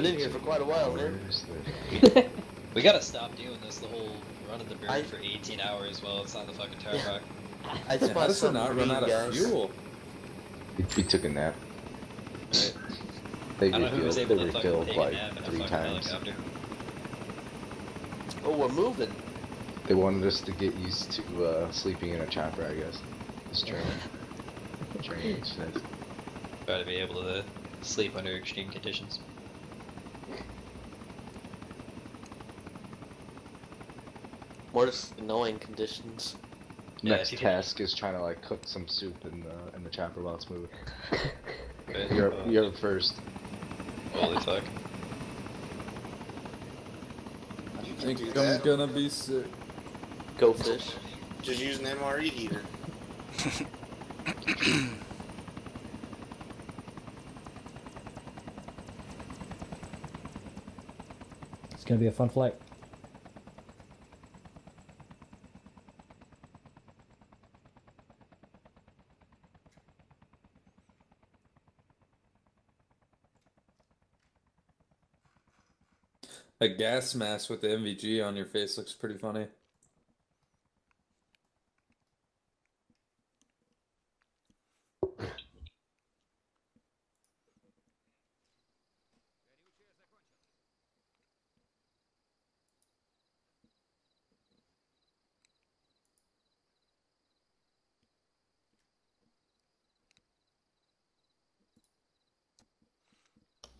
Been in here for quite a while, man. We gotta stop doing this. The whole run running the bird I- for 18 hours while it's on the fucking tarmac. I Yeah, spot how does it something not run green, out of fuel? we, we took a nap. Right. They I don't know who was refilled, they able to refilled like nap in a three times. helicopter. Oh, we're moving. They wanted us to get used to uh, sleeping in a chopper, I guess. This training. training shit. Gotta be able to sleep under extreme conditions. More just annoying conditions. Yeah, Next if you can- task is trying to like cook some soup in the in the chopper while it's moving. But, You're uh, you're first. Holy fuck. You I think I'm that. gonna be sick. Go fish. Just use an MRE heater. It's gonna be a fun flight. A gas mask with the NVG on your face looks pretty funny.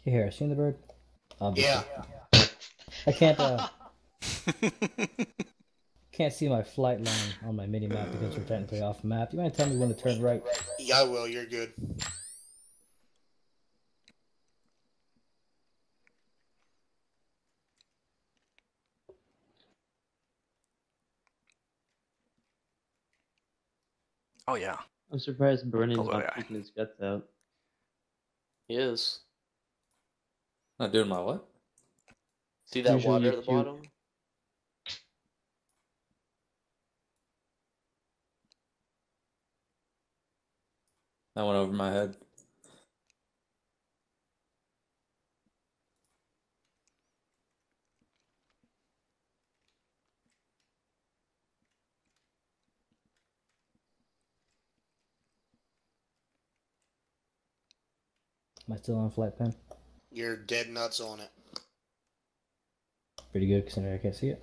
You here? Seen the bird? Obviously. Yeah. I can't. Uh, can't see my flight line on my mini map because we're technically off map. You want to tell me when to turn right? Yeah, I will. You're good. Oh yeah. I'm surprised Brennan's Oh, not yeah. his guts out. He is. Not doing my what? See that water at the puke. bottom? That went over my head. Am I still on flight pen? You're dead nuts on it. Pretty good considering I can't see it.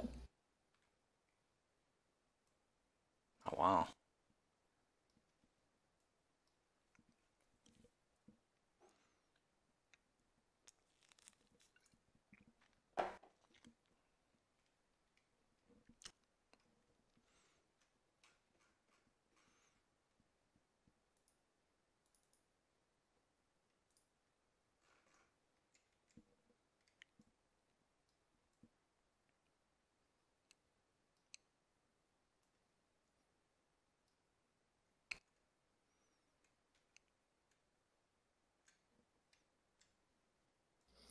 Oh wow.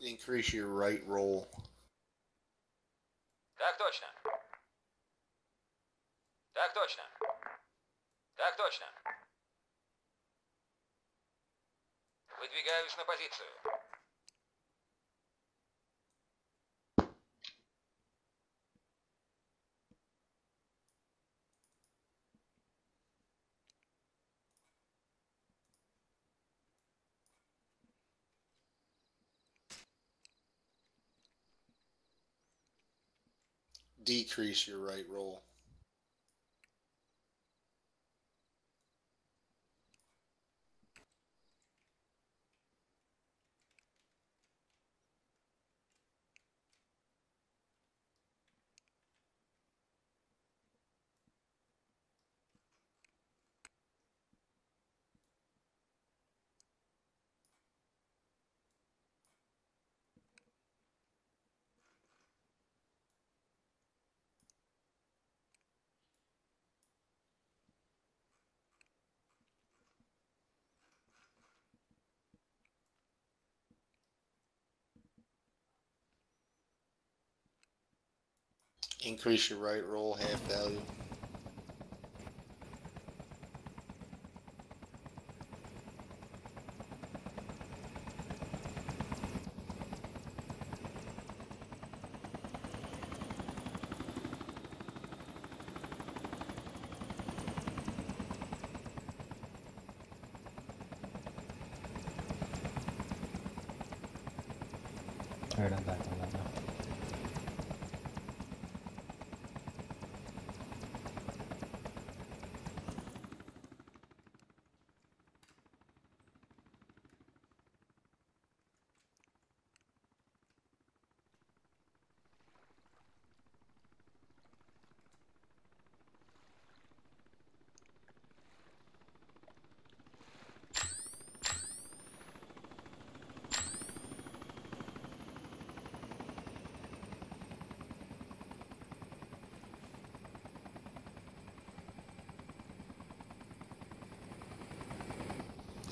Increase your right roll. Так точно. Так точно. Так точно. Выдвигаюсь на позицию. Decrease your right roll. Increase your right roll half value. Alright, I'm back on that now.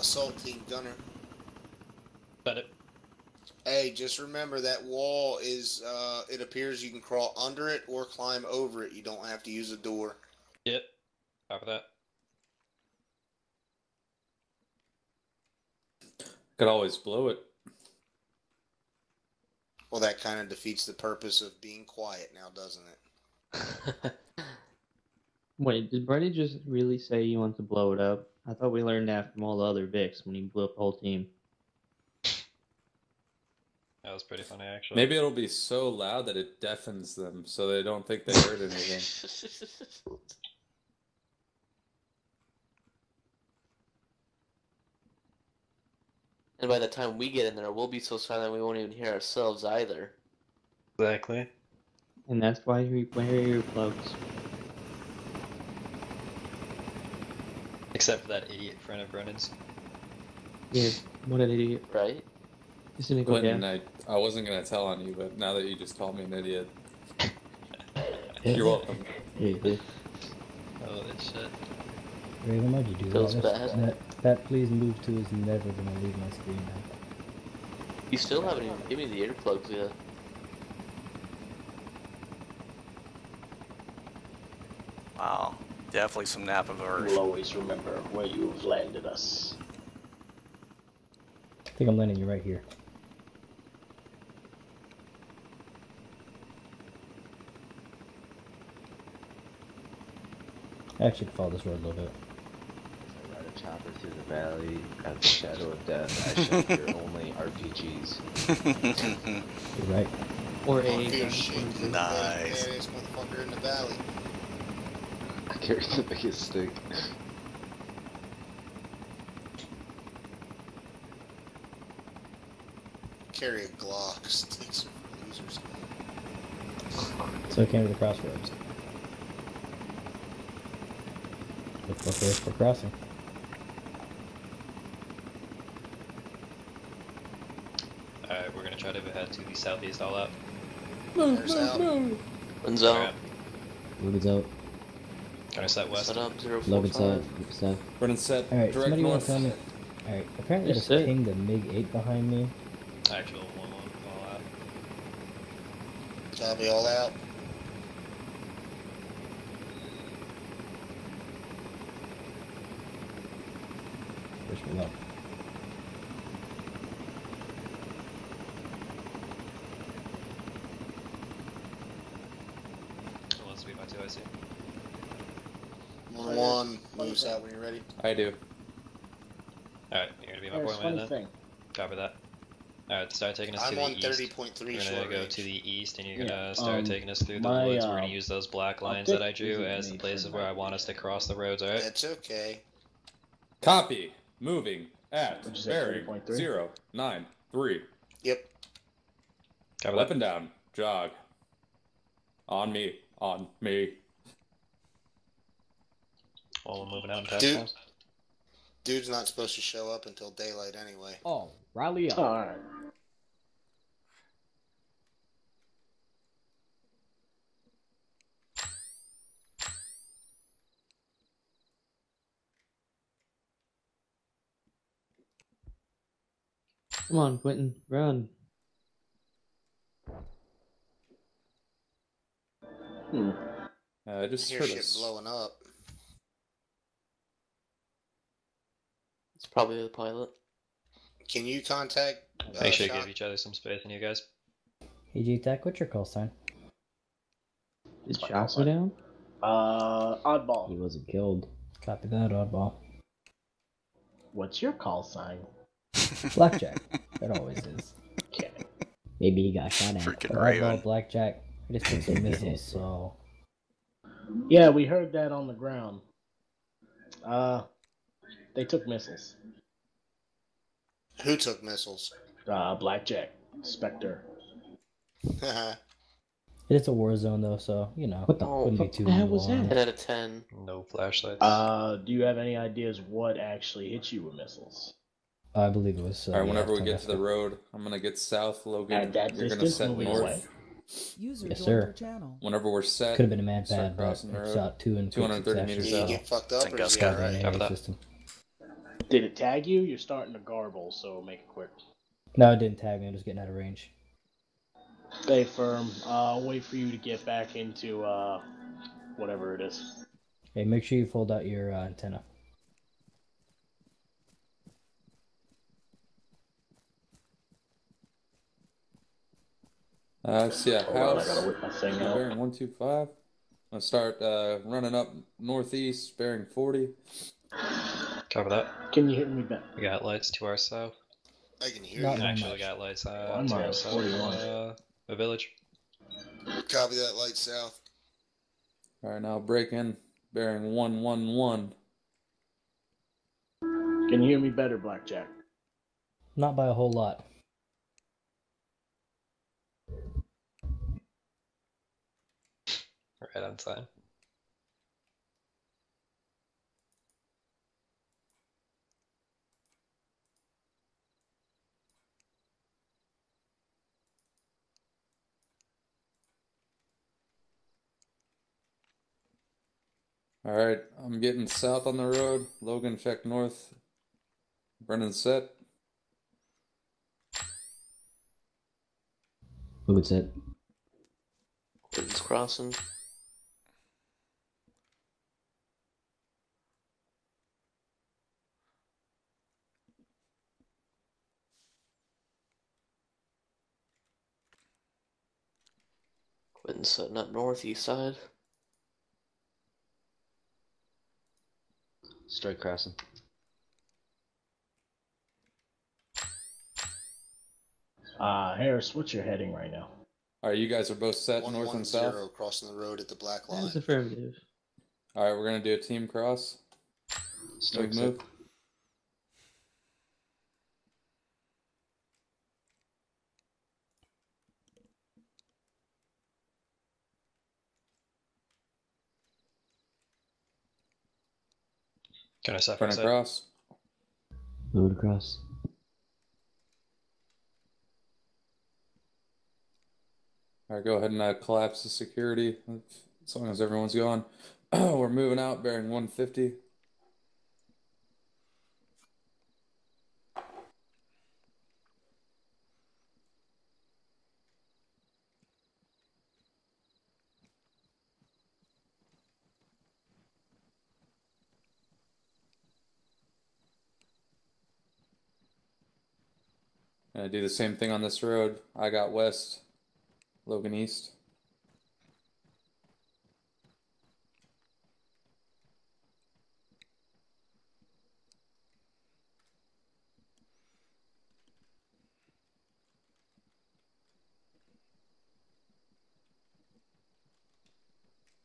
Assault team gunner. Got it. Hey, just remember that wall is. Uh, it appears you can crawl under it or climb over it. You don't have to use a door. Yep. Copy that. Could always blow it. Well, that kind of defeats the purpose of being quiet now, doesn't it? Wait, did Brady just really say he wants to blow it up? I thought we learned that from all the other Vics when he blew up the whole team. That was pretty funny, actually. Maybe it'll be so loud that it deafens them, so they don't think they heard anything. and by the time we get in there, we'll be so silent we won't even hear ourselves either. Exactly. And that's why we wear earplugs. Except for that idiot friend of Brennan's. Yeah, what an idiot. Right? Isn't it go Quentin, down? I, I wasn't gonna tell on you, but now that you just called me an idiot, you're welcome. Yeah, Oh, that shit. Raven, why'd you do Feels that? That's- bad. That, that please move to is never gonna leave my screen now. You still haven't even given me the earplugs yet. Wow. Definitely some nap of We'll always remember where you've landed us. I think I'm landing you right here. I actually could follow this road a little bit. I ride a chopper through the valley out of the shadow of death. I shut your only RPGs. You're right. Or Fuck a your shit, dude. Nice. Badass motherfucker in the valley. I carry the biggest stick. Carry a Glock. Sticks are for losers. So I came to the crossroads. Look look where we're crossing. Alright, we're gonna try to head to the southeast all out. There's out. When's out? Alright, Logan's out. gonna set west. Set up zero four Logan's out. five. Logan's out. Brennan set Alright, direct somebody wanna north. tell me? Alright, apparently Yes, just sir. pinged a MI8 behind me. Actual 1 1 all out. Copy all out. Wish me luck. Let's speed by 2 I see. One one moves out when you're ready. I do. Alright, you're gonna be my There's point man then? Copy that. Alright, start taking us I'm to the on east. thirty point three We're short gonna go range. to the east, and you're Yeah, gonna start um, taking us through the my, woods. We're gonna use those black lines that I drew as the places where I want us to cross the roads. Alright. That's okay. Copy. Moving at What'd you say, bearing 30.3? zero nine three. Yep. Copy Up that. and down. Jog. On me. On me. While we're moving out in task Dude. force. Dude's not supposed to show up until daylight anyway. Oh, rally up. Alright. Come on, Quentin, run. Hmm. Uh, I I just hear heard shit us. blowing up. Probably the pilot. Can you contact? Uh, Make sure you Sean? give each other some space and you guys. Hey JTAC, what's your call sign? Is my shots God. down? Uh, oddball. He oddball. wasn't killed. Copy that, oddball. What's your call sign? Blackjack. that always is. Okay. Maybe he got shot at. Freaking But oddball blackjack. I just took some missiles, so Yeah, we heard that on the ground. Uh, they took missiles. Who took missiles? Uh, Blackjack, Spectre. it's a war zone though, so you know What the Oh, wouldn't be too the hell was alarmed. Ten out of ten. No flashlights. Uh, do you have any ideas what actually hit you with missiles? I believe it was. Uh, All right, yeah, whenever we get to the road, I'm gonna get south. Logan, At that you're gonna distance, set north. away. User Yes, sir. your. Whenever we're set, Could have been a man start pad, but crossing the it's out two and quick 230 meters Did out. you get fucked up? Or that's is he good. alright? Cover that. system. Did it tag you? You're starting to garble, so make it quick. No, it didn't tag me. I'm just getting out of range. Stay firm. Uh, I'll wait for you to get back into uh, whatever it is. Hey, make sure you fold out your uh, antenna. Uh, see a Hold on, I house. gotta whip my thing out. Bearing one two five. I'm gonna start uh, running up northeast, bearing forty. Cover that. Can you hear me back? We got lights to our south. I can hear Not you. much. Actually, we got lights uh, I'm to our south. 41. Uh, the village. Copy that light south. All right, now break in, bearing one one one. Can you hear me better, Blackjack? Not by a whole lot. Right on time. All right, I'm getting south on the road. Logan, check north. Brennan set. Who set. said? Quentin's crossing. Quentin's setting up northeast side. Strike crossing. Uh, Harris, what's your heading right now? All right, you guys are both set One north one and south. zero crossing the road at the black line. That's affirmative. All right, we're gonna do a team cross. Strike Big set. move. Can I set for a Front sec? across. Move across. All right, go ahead and uh, collapse the security as long as everyone's gone. We're moving out, bearing 150. Gonna do the same thing on this road. I got west, Logan east.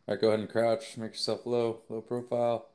All right, go ahead and crouch. Make yourself low, low profile.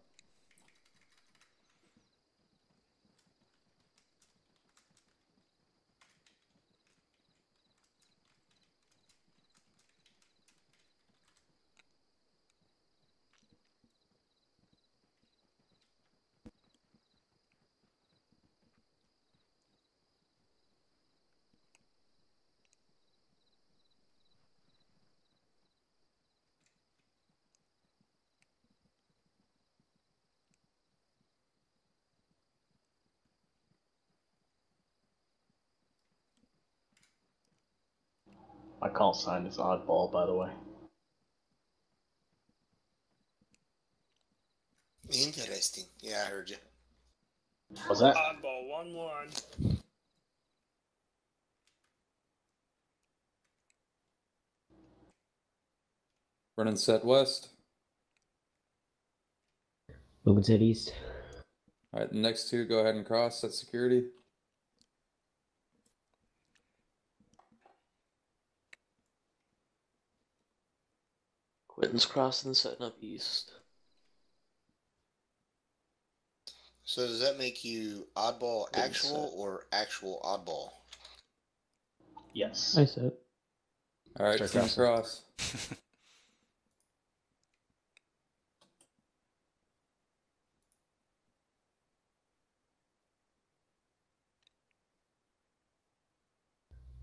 Call sign is oddball, by the way. Interesting. Yeah, I heard you. Was that? Oddball one one. Running set west. Logan set east. All right, the next two, go ahead and cross. Set security. Quentin's crossing, setting up east. So does that make you oddball Good actual set. or actual oddball? Yes. I said. All right, Start team crossing. cross.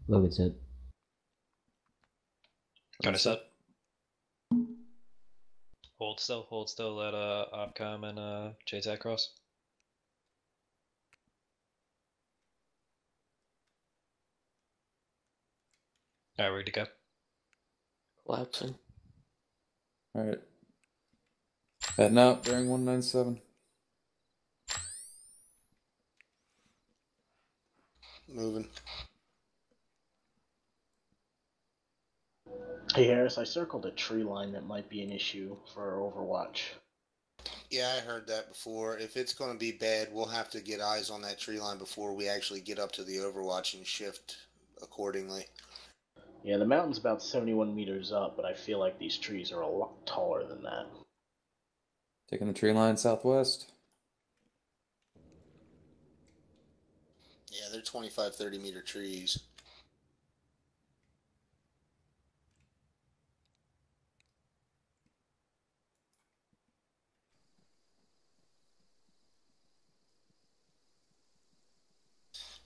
Logan's hit. Kind of set. Hold still, hold still. Let uh Opcom and uh JTAC cross. Alright, ready to go. Collapsing. All right. Heading out, bearing 197. Moving. Hey Harris, I circled a tree line that might be an issue for Overwatch. Yeah, I heard that before. If it's going to be bad, we'll have to get eyes on that tree line before we actually get up to the Overwatch and shift accordingly. Yeah, the mountain's about 71 meters up, but I feel like these trees are a lot taller than that. Taking the tree line southwest. Yeah, they're 25, 30 meter trees.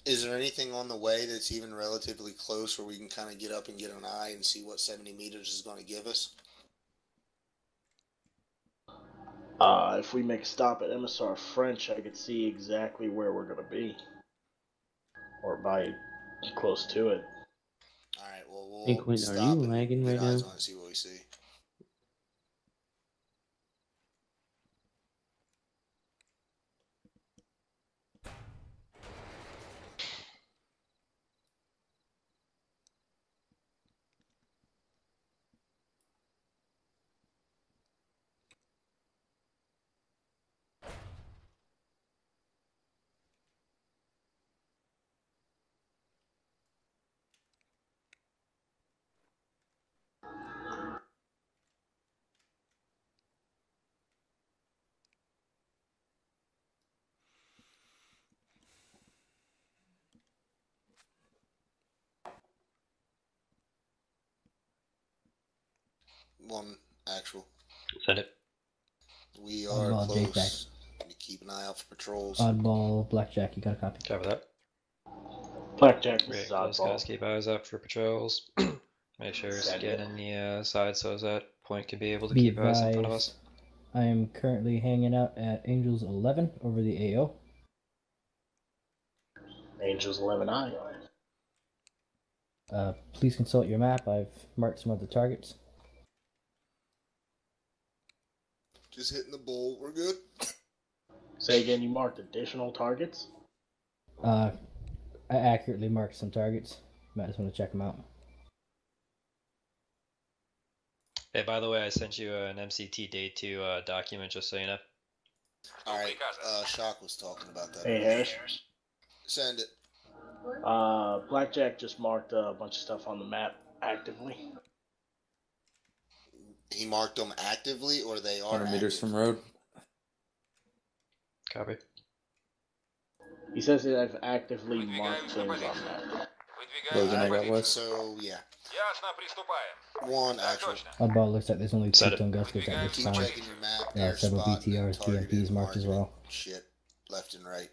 Is there anything on the way that's even relatively close where we can kind of get up and get an eye and see what 70 meters is going to give us? Uh, if we make a stop at MSR French, I could see exactly where we're going to be. Or by close to it. All right, well, we'll Hey, Quinn, are stop you and lagging get right eyes now? on and see what we see. One actual. Send it. We are well, Jake close. We keep an eye out for patrols. Oddball, blackjack. You got a copy. Cover that. Blackjack, this Great. is Those guys oddball. keep eyes out for patrols. Make sure to Send get in the uh, side so that point can be able to Be keep eyes in front of us. I am currently hanging out at Angels 11 over the AO. Angels 11 Eye. Uh, please consult your map. I've marked some other targets. Just hitting the bull. We're good. Say again, you marked additional targets? Uh, I accurately marked some targets. Might just want to check them out. Hey, by the way, I sent you an MCT day two uh, document just so you know. All right. Uh, Shock was talking about that. Hey, Harris. Send it. Uh, Blackjack just marked a bunch of stuff on the map actively he marked them actively, or they are 100 meters from road. Copy. He says that I've actively marked things on that. Those are got. So yeah. One actually. ball looks like there's only two Tunguskas at this time. There several BTRs, TMPs marked as well. Shit, left and right.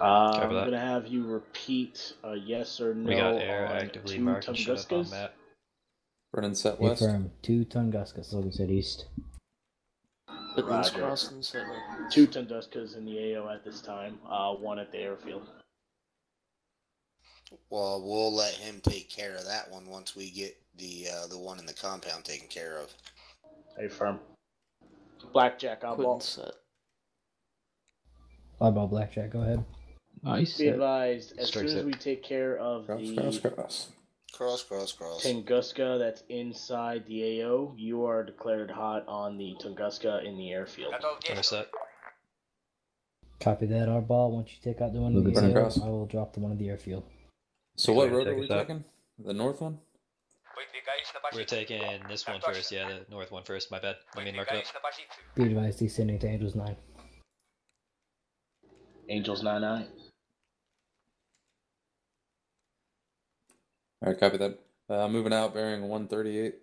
Uh, I'm gonna have you repeat a yes or no. We got air actively marked. Shut up on map. Running set west. Confirm. Two Tunguskas. Logan said east. Quentin's Roger. crossing, setting up. Two Tunguskas in the AO at this time. Uh, one at the airfield. Well, we'll let him take care of that one once we get the uh, the one in the compound taken care of. Hey, firm. Blackjack, Quentin oddball. set. Oddball, blackjack. Go ahead. I Be advised, as Strikes soon as it. we take care of Cross, the cross, cross. Cross, cross, cross. Tunguska, that's inside the AO. You are declared hot on the Tunguska in the airfield. Notice. Copy that, our ball. Once you take out the one in the AO, I will drop the one in the airfield. So what road are we taking? The north one? We're taking this one first, yeah, the north one first. My bad. Let me mark it up. Be advised, descending to Angels 9. Angels 9 9. All right, copy that. Uh, moving out, bearing 138.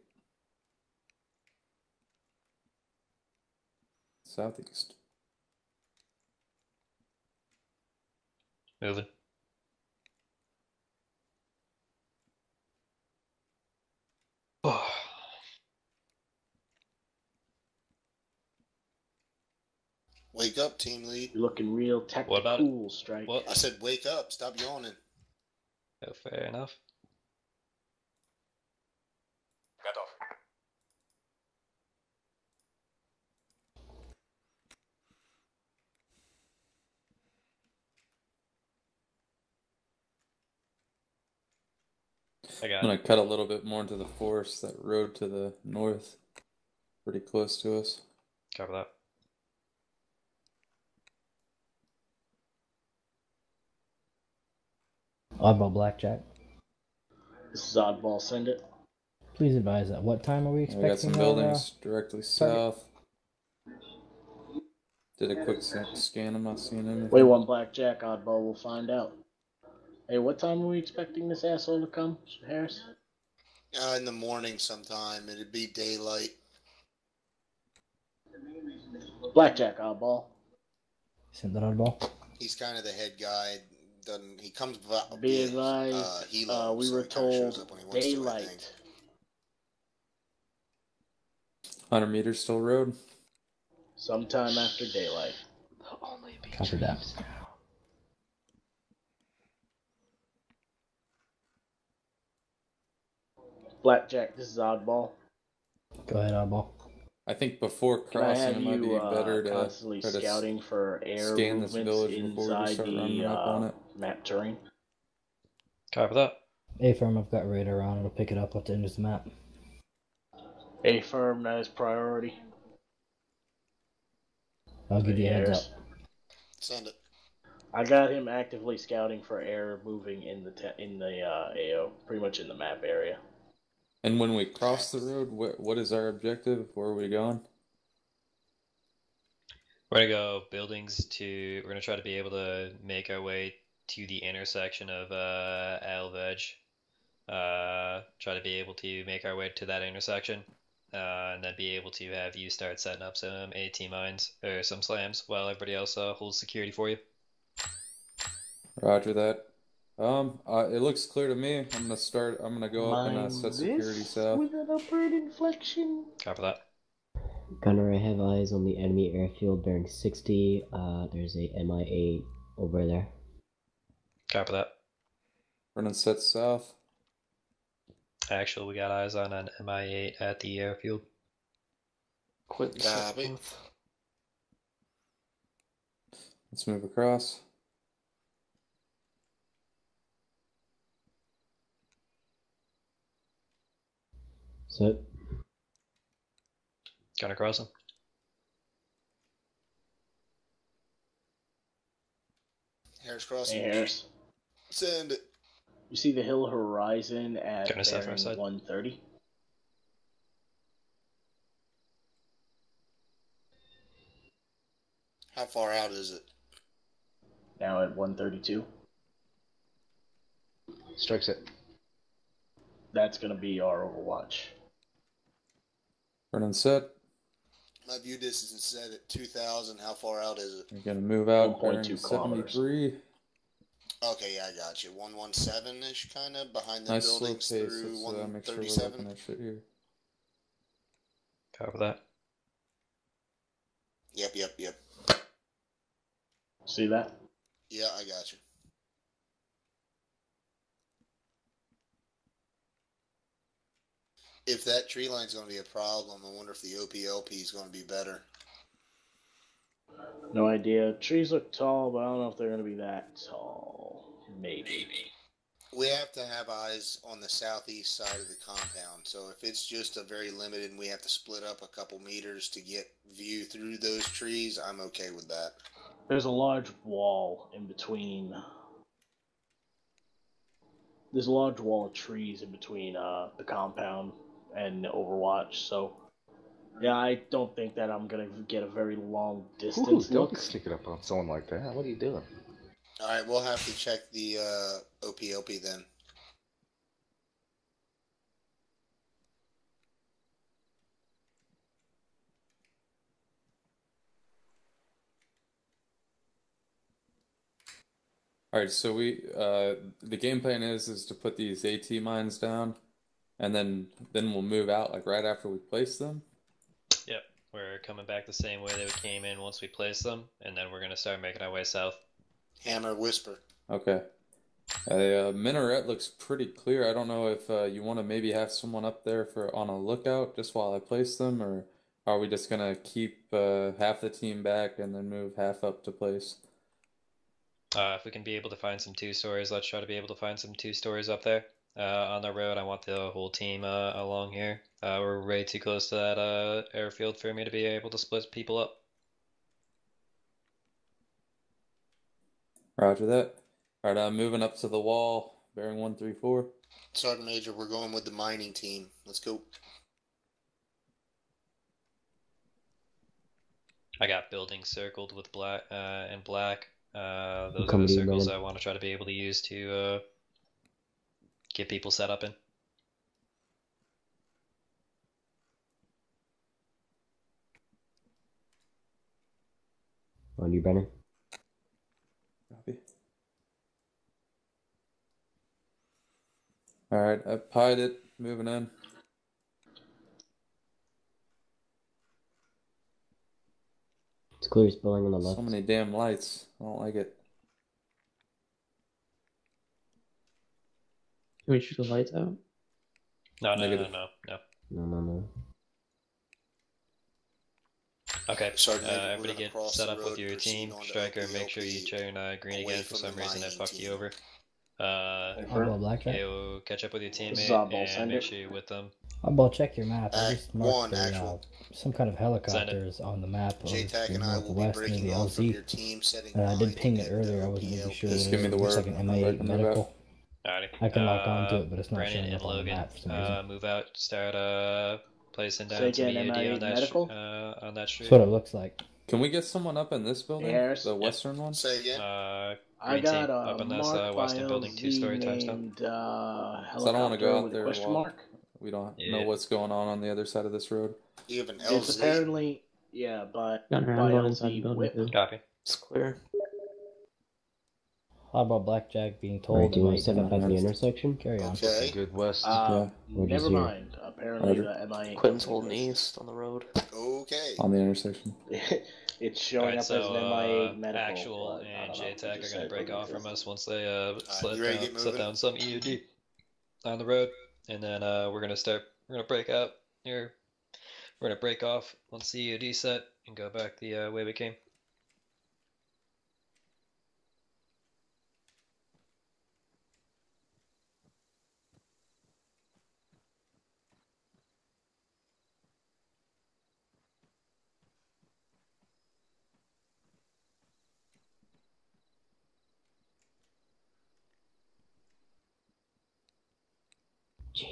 Southeast. Moving. Oh, Wake up, team lead. You're looking real tactical, What about it? strike. what? I said, wake up. Stop yawning. Oh, fair enough. I I'm gonna it. cut a little bit more into the forest. That road to the north, pretty close to us. Cover that. Oddball Blackjack. This is oddball. Send it. Please advise that. what time are we expecting? We got some our, buildings uh, directly south. Did a quick scan. I'm not seeing anything. Wait one blackjack. Oddball. We'll find out. Hey, what time are we expecting this asshole to come, Harris? Uh, in the morning sometime. It'd be daylight. Blackjack. Oddball. Send that oddball. He's kind of the head guy. Doesn't he comes about Be being, advised. uh, Hilo, Uh, we were he told up when he wants to, daylight. 100 meters still road. Sometime after daylight. Copy that. Blackjack. This is oddball. Go ahead, oddball. I think before crossing, have it might be you uh, better to constantly try to scouting for air scan this movements village before we inside start running the up on uh, it. map terrain? Cover that. A firm, I've got radar on. It'll pick it up at the end of the map. A firm, that is priority. I'll give you a heads up. Send it. I got him actively scouting for air moving in the te- in the uh, AO, pretty much in the map area. And when we cross the road, what what is our objective? Where are we going? We're gonna go buildings to. We're gonna try to be able to make our way to the intersection of uh, Alveg. Uh, try to be able to make our way to that intersection, uh, and then be able to have you start setting up some AT mines or some slams while everybody else uh, holds security for you. Roger that. Um, uh, it looks clear to me. I'm gonna start. I'm gonna go up and uh, set security this south. with an upward inflection. Cover that. Gunner, I have eyes on the enemy airfield bearing 60. Uh, there's a MI8 over there. Copy that. Running set south. Actually, we got eyes on an MI8 at the airfield. Quit Copy. Let's move across. So, Gunner crossing. Harris Hey, crossing. Harris. Send it. You see the hill horizon at Gunner south, bearing right side. 130? How far out is it? Now at 132. Strikes it. That's going to be our Overwatch. Running set. My view distance is set at 2,000. How far out is it? You're gonna move out 1.2 73. Okay, yeah, I got you. 117 ish, kind of behind the Nice slow buildings pace. through Let's uh, make sure we're 137. looking at shit here. Cover that. Yep, yep, yep. See that? Yeah, I got you. If that tree line's going to be a problem, I wonder if the OPLP is going to be better. No idea. Trees look tall, but I don't know if they're going to be that tall. Maybe. We have to have eyes on the southeast side of the compound. So if it's just a very limited and we have to split up a couple meters to get view through those trees, I'm okay with that. There's a large wall in between. there's a large wall of trees in between uh, the compound and Overwatch. So yeah, I don't think that I'm gonna get a very long Ooh, distance don't look. be sneaking up on someone like that. What are you doing? All right, we'll have to check the uh, OPOP then. All right, so we uh the game plan is is to put these AT mines down, and then then we'll move out like right after we place them. Yep, we're coming back the same way that we came in once we place them, and then we're gonna start making our way south. Hammer whisper. Okay. A uh, minaret looks pretty clear. I don't know if uh, you want to maybe have someone up there for on a lookout just while I place them, or are we just gonna keep uh, half the team back and then move half up to place? Uh, if we can be able to find some two stories, let's try to be able to find some two stories up there. Uh, on the road, I want the whole team uh, along here. Uh, we're way too close to that uh, airfield for me to be able to split people up. Roger that. All right, I'm moving up to the wall, bearing one three four. Sergeant Major, we're going with the mining team. Let's go. I got buildings circled with black uh, and black. Uh, those are the circles Brennan. I want to try to be able to use to uh, get people set up in. On you, Brennan. Copy. All right, I pied it. Moving in. It's clear spilling on the left. So many damn lights. I don't like it. Can we shoot the lights out? No, no, no, Negative. no, no. No, no, no. Okay, uh, Sergeant Major, everybody get set up with your team. Striker, make sure you OPOP, turn uh, green again for some reason. It mining fucked you over. Uh, I'll go blackjack. we'll catch up with your This is teammate oddball, and send make sure you're with them. I'll ball check your map. I Act just marked one, the, uh, some kind of helicopters on the map of JTAC the and I will be northwest near breaking the off from LZ. your team, setting Uh, I did ping it earlier. I wasn't really sure. Just give me the word. like an I'm MI8 ready to medical. Alrighty. I can lock uh, onto it, but it's not Brandon showing up on the Logan, map for some uh, move out. Start uh, placing down Say some again, EOD MI8 on that, sh- medical? uh, on that street. That's what it looks like. Can we get someone up in this building? Yes. The Yep. western one? Say again. Uh, I got team a up in this uh, western building, LZ two-story times named uh, So I don't want to go out there question mark. we don't Yeah. know what's going on on the other side of this road. You have an It's apparently yeah, but Gunner, by I'm going inside the LZ building whip. Copy. It's clear. How about blackjack being told? Alright, do you it want to step up at the intersection? Carry on. Okay. Good west. Uh, We're just never here. mind. Apparently Roger. the MI8 Quentin's company holding east on the road. Okay. On the intersection. it's showing Alright, up as an MI8 uh, medical. Actual but I and JTAC are going to break off from us once they uh set you down, set down some EOD on the road, and then uh we're gonna start. We're gonna break out here. We're gonna break off once the EOD set and go back the uh, way we came.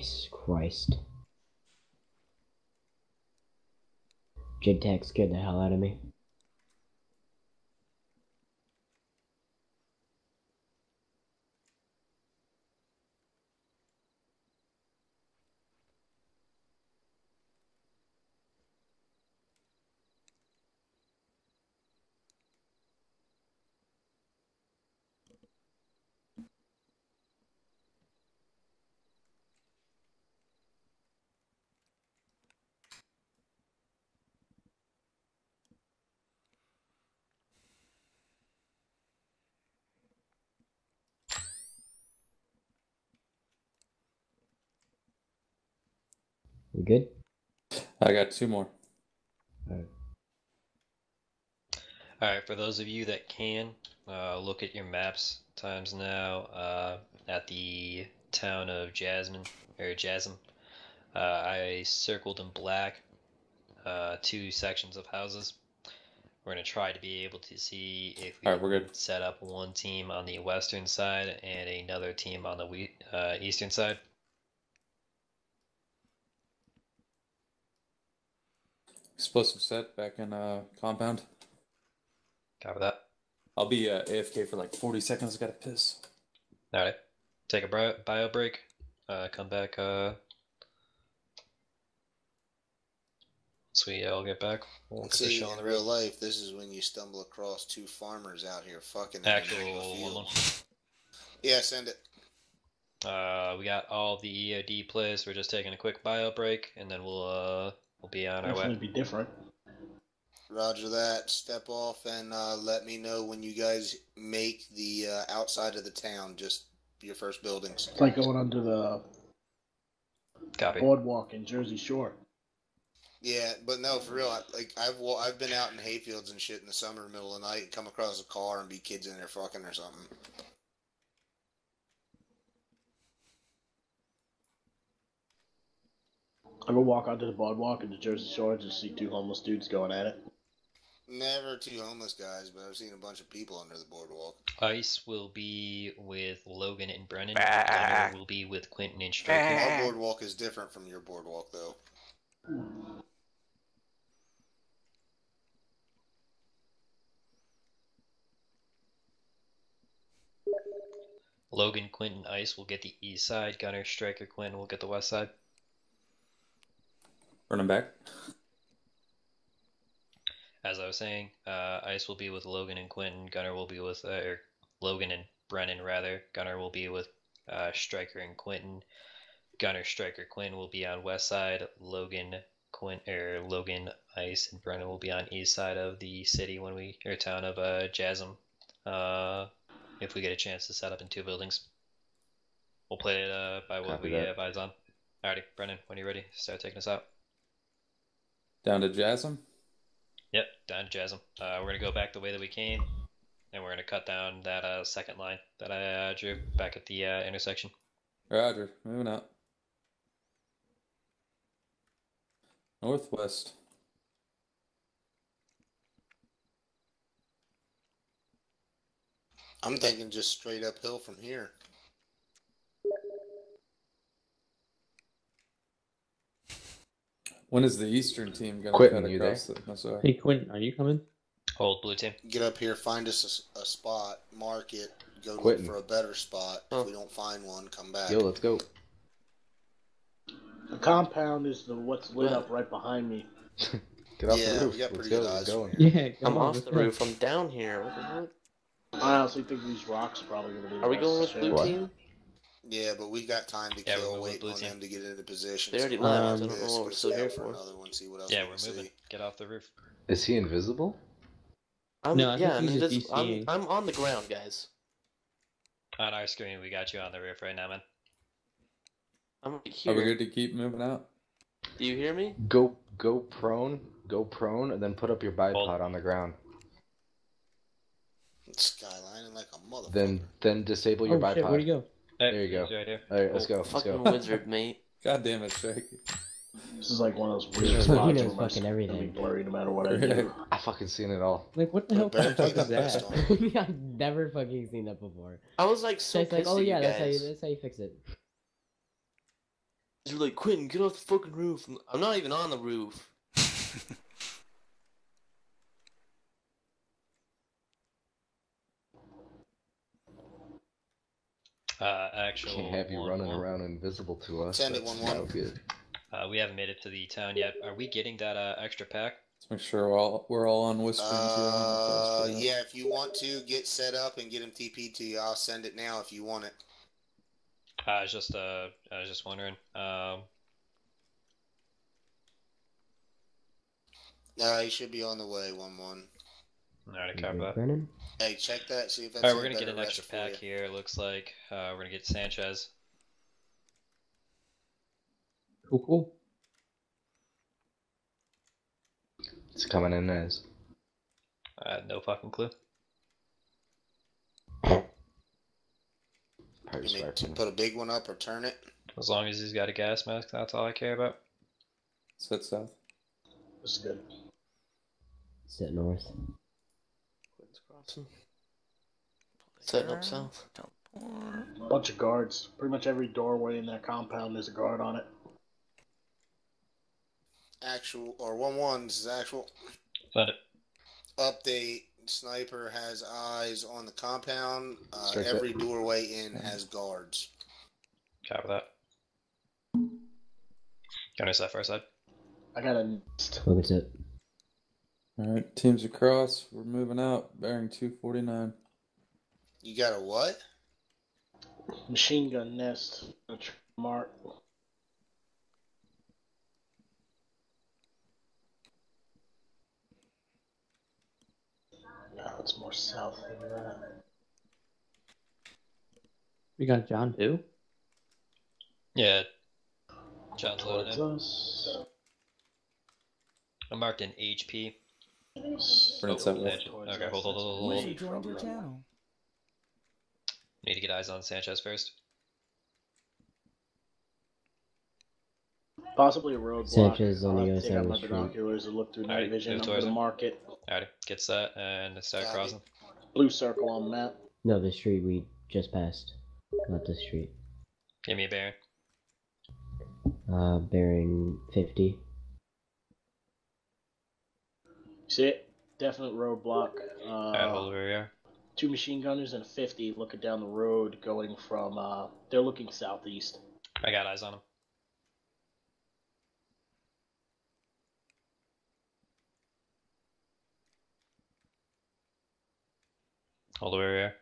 Jesus Christ. JTAC scared the hell out of me. We good? I got two more. Alright. All right, for those of you that can, uh, look at your maps times now uh, at the town of Jasmine or Jasmine. Uh, I circled in black uh, two sections of houses. we're gonna try to be able to see if we Alright, we're can good. set up one team on the western side and another team on the we- uh, eastern side. Explosive set back in uh compound. Copy that. I'll be uh, AFK for like 40 seconds. Gotta piss. Alright. Take a bio, bio break. Uh, come back. Uh, once we all get back, we'll get See, on in real life, this is when you stumble across two farmers out here fucking. in the Actual middle of the field. one. Yeah, send it. Uh, we got all the EOD plays. We're just taking a quick bio break, and then we'll uh we'll be on our Definitely way. be different. Roger that. Step off and uh, let me know when you guys make the uh, outside of the town. Just your first buildings. It's like going under the Copy. boardwalk in Jersey Shore. Yeah, but no, for real. I, like I've wa- I've been out in hayfields and shit in the summer, middle of the night, and come across a car and be kids in there fucking or something. I go walk onto the boardwalk in the Jersey Shore just see two homeless dudes going at it. Never two homeless guys, but I've seen a bunch of people under the boardwalk. Ice will be with Logan and Brennan. Bah. Gunner will be with Quentin and Striker. Our boardwalk is different from your boardwalk, though. Logan, Quentin, Ice will get the east side. Gunner, Striker, Quentin will get the west side. Running back. As I was saying, uh, Ice will be with Logan and Quentin. Gunner will be with, uh, or Logan and Brennan rather. Gunner will be with uh, Striker and Quentin. Gunner, Striker, Quentin will be on west side. Logan, Quint, or Logan, Ice, and Brennan will be on east side of the city when we or town of uh, Jasim. Uh, if we get a chance to set up in two buildings, we'll play it uh, by what Copy we that. have eyes on. Alrighty, Brennan, when you're ready, start taking us out. Down to Jasim. Yep, down to Jasim. Uh, we're gonna go back the way that we came, and we're gonna cut down that uh, second line that I uh, drew back at the uh, intersection. Roger. Moving out. Northwest. I'm thinking just straight uphill from here. When is the Eastern team gonna Quentin, cut you across the Missouri? Hey Quentin, are you coming? Hold blue team. Get up here, find us a, a spot, mark it, go Quitting. look for a better spot. Oh. If we don't find one, come back. Yo, let's go. The compound is the what's lit Well- up right behind me. Get off Yeah, the we roof. got Let's pretty go. good We're eyes going. Yeah, I'm on, off let's the go. roof. I'm down here. What the heck? I honestly think these rocks are probably gonna be. the Are we going with shit. blue What? team? Yeah, but we got time to Yeah, kill moving with waiting on team. them to get into position. They already so left, we'll I do don't this, know what go we're still here for for. Another one, see what else Yeah, we we're can moving. see. Get off the roof. Is he invisible? I'm, No, I think yeah, I'm, just invis- I'm, I'm on the ground, guys. On our screen, we got you on the roof right now, man. I'm right Are we good to keep moving out? Do you hear me? Go, go prone, go prone, and then put up your bipod Hold. on the ground. Skylining like a motherfucker. Then, then disable your Oh bipod. shit, where'd he go? Hey, There you go. Right. All right, let's go. Let's Fucking go. wizard, mate. God damn it, Shaq. This is like one of those He weird knows spots fucking where my everything. be blurry no matter what I do. I fucking seen it all. Like what the hell Better fuck is that? one. I've never fucking seen that before. I was like so Shaq's like, oh yeah, you that's how you that's how you fix it. You're like, Quentin, get off the fucking roof. I'm not even on the roof. Uh, actual. Can't have you one, running one. around invisible to us. Send it, one, one. no good. Uh, we haven't made it to the town yet. Are we getting that uh, extra pack? Let's make sure we're all we're all on whispering. Uh, yeah, if you want to get set up and get them TP'd to you, I'll send it now if you want it. I was just uh, I was just wondering. Um, Uh, he should be on the way. One one. alright, You copy good, that. Brennan? Hey, check that. See if that's. Alright, we're gonna get an extra pack here. It looks like uh, we're gonna get Sanchez. Cool, cool. It's coming in as. I had no fucking clue. You need to put a big one up or turn it. As long as he's got a gas mask, that's all I care about. Set south. This is good. Sit north. Crossing. Setting up south. Bunch of guards. Pretty much every doorway in that compound there's a guard on it. Actual or one one. This is actual Found it. update. Sniper has eyes on the compound. Uh, Strike that. every doorway in has guards. Copy that. Counter set far side. I got a nest. Look at it. Alright, teams across. We're moving out. Bearing 249. You got a what? machine gun nest. A mark. No, it's more south than that. We got John too. Yeah. John's loaded Towards us. I'm marked in HP. Prince Oh, out west. Edge. Towards Okay, us. hold, hold, hold, hold. User joined your channel. Need to get eyes on Sanchez first. Possibly a roadblock. Sanchez on the other have take side out of my the street. binoculars and look through night vision. move I'm towards gonna him. mark it. Alright, get set and start Copy. crossing. Blue circle on the map. No, the street we just passed. Not the street. Give me a bearing. Uh, bearing 50. See it? Definite roadblock. Uh, where two machine gunners and a 50 looking down the road going from, uh, they're looking southeast. I got eyes on them. Hold where we are.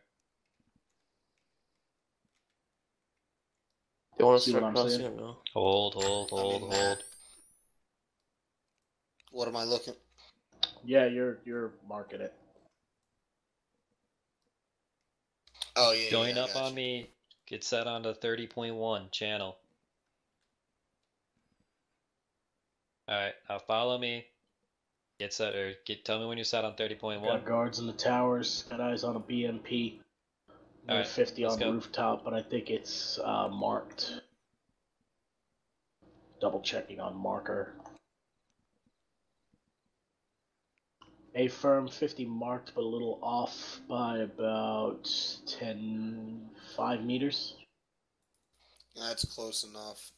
Do you want to start crossing saying? or no? Hold, hold, I'm hold, in map. hold. What am I looking? Yeah, you're you're marking it. Oh yeah. Join yeah, up on you. me. Get set on to 30.1 channel. Alright, now follow me. Get set or get tell me when you're set on 30.1. Got guards in the towers. Got eyes on a BMP. Alright, 50 let's on go. the rooftop, but I think it's uh, marked. Double checking on marker. A firm 50 marked, but a little off by about 10, 5 meters. That's close enough.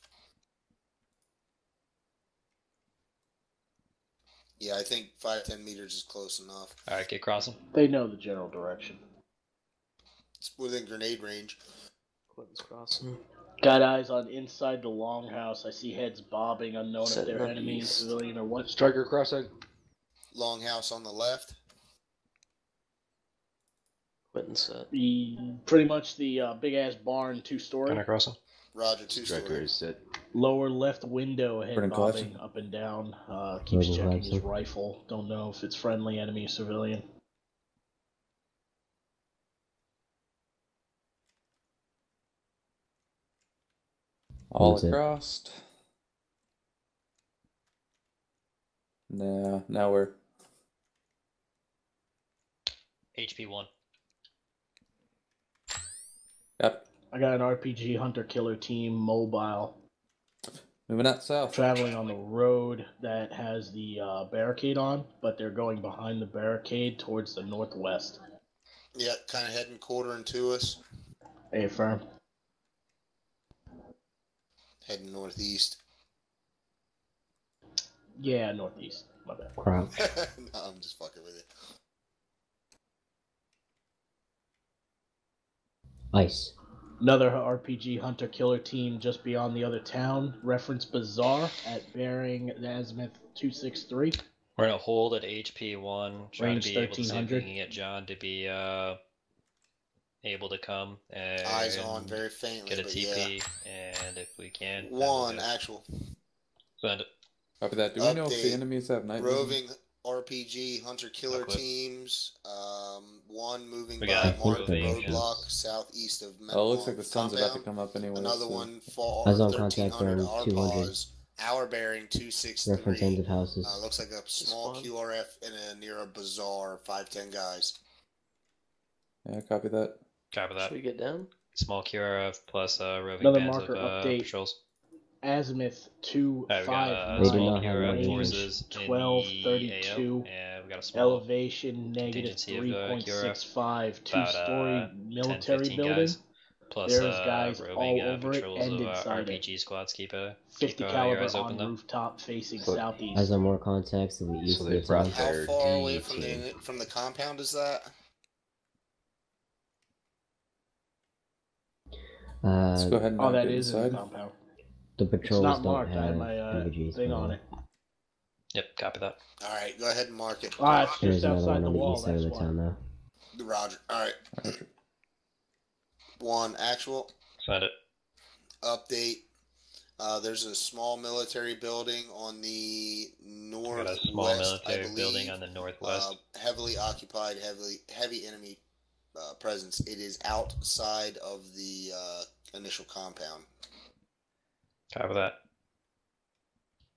Yeah, I think five ten meters is close enough. Alright, get crossing. They know the general direction. It's within grenade range. Quentin's crossing. Got eyes on inside the longhouse. I see heads bobbing, unknown if they're enemies, civilian, or what. Striker cross-eyed. Longhouse on the left. Quentin set. The pretty much the uh, big ass barn, two story. Kinda crossing. Roger, two Striker story. is set. Lower left window, head Brennan bobbing collection. up and down. Uh, keeps Global checking his collection. rifle. Don't know if it's friendly, enemy, civilian. All That's it. across. Nah, now we're HP one. yep. I got an RPG hunter killer team mobile Moving out south. traveling on the road that has the uh, barricade on, but they're going behind the barricade towards the northwest. Yeah, kind of heading quartering to us. A firm. Heading northeast. Yeah, northeast. My bad. Crouch. no, I'm just fucking with it. Ice. Another RPG hunter killer team just beyond the other town. Reference Bazaar at bearing the Azimuth 263. We're gonna hold at HP one, try Range to be able to see if we 1300. can get John to be uh able to come and Eyes on very faintly, get a but yeah. TP, and if we can, One actual Send it. Copy that. Do we know if the enemies have night vision? Roving RPG hunter killer teams. Um, one moving We by got marked roadblock yes. southeast of. Oh, it looks like the sun's about to compound. come up anyway. Another so- one far Eyes on contact 1300 bearing our 200. pause. Our bearing two six Reference ends three. of houses. Uh, looks like a small Spawn. QRF and a near a bazaar. Five ten guys. Yeah, copy that. Copy that. Should we get down? Small QRF plus uh, roving Another bands marker of uh, update. patrols. Azimuth two Alright, we five got uh, They do small not have Kira range. twelve the thirty AO, two. and we got a small Elevation negative contingency of, three uh, point Kira. six five. Two about story uh, military 15 building. guys. Plus There's uh, guys roving all uh, over it and of uh, inside it. RPG squads. Keep a Fifty keep uh, caliber eyes open on though. rooftop facing So- southeast. As on more contacts to the east So of they the brought town. How their far away from the from the compound is that? Let's Uh, go ahead and oh, knock that it is in the inside. compound. The It's patrols not don't marked. I have had my uh, thing on it. Yep, copy that. All right, go ahead and mark it. Ah, it's There's just another outside one the on the wall. east side of That's the why. town now. Roger. All right. Roger. One actual Send it. update. Uh, there's a small military building on the We northwest. got a small I military believe, building on the northwest. Uh, heavily occupied, heavily heavy enemy uh, presence. It is outside of the uh, initial compound. Copy that.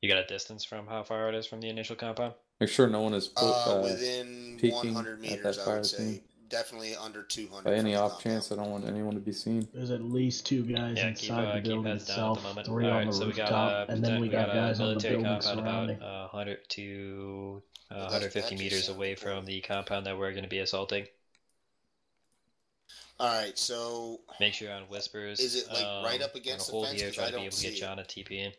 You got a distance from how far it is from the initial compound? Make sure no one is po- Uh, uh, within peeking 100 at meters, that I fire would say. team. Definitely under 200. by any the off compound. chance. I don't want anyone to be seen. There's at least two guys Yeah, keep, inside uh, the building heads down at itself, the moment. three on Alright, the so we rooftop, got a, and then we got, a guys on the military building compound surrounding. about uh, 100 to uh, 150 meters away from the compound that we're going to be assaulting. All right, so Make sure you're on whispers. Is it, like, um, right up against the hold fence? here, 'Cause try I to be don't able to get see it. John a TP in.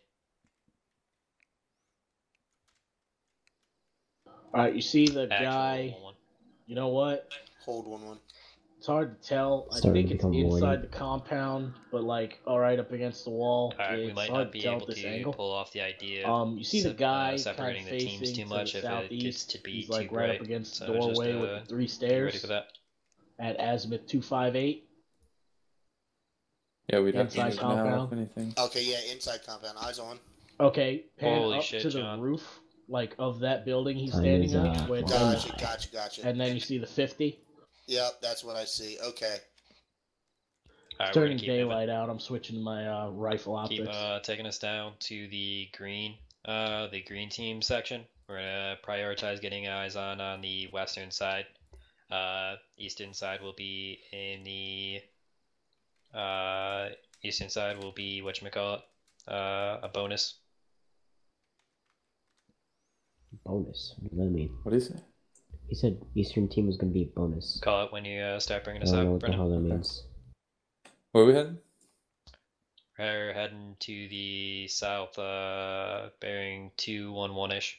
All right, you see the Actual guy. one. You know what? hold one one. It's hard to tell. I Starting think to it's become inside morning. the compound, but like, all right, up against the wall. Alright, we might hard not be to able to angle. pull off the idea Um, you see the sep- uh, guy separating kind the of teams facing too much to if the it gets southeast. to be He's too like right bright. up against So the just, doorway uh, with the three stairs ready for that. At azimuth two five eight. Yeah, we'd have to Inside move now anything. Okay, yeah, inside compound. Eyes on. Okay, pan Holy up shit, to the John. roof, like of that building he's standing on, up. with, Wow. Gotcha, gotcha, gotcha. and then you see the fifty. Yep, that's what I see. Okay. Alright, It's we're turning keep moving. daylight out. I'm switching my uh, rifle optics. Keep uh, taking us down to the green, uh, the green team section. We're gonna prioritize getting eyes on on the western side. Uh, eastern side will be in the uh, eastern side will be what you call it, uh, a bonus. Bonus. What does that mean? What is it? He said Eastern team was going to be a bonus. Call it when you uh, start bringing us I us don't know up, what the hell that means. Where are we heading? We're heading to the south, uh, bearing two one one ish.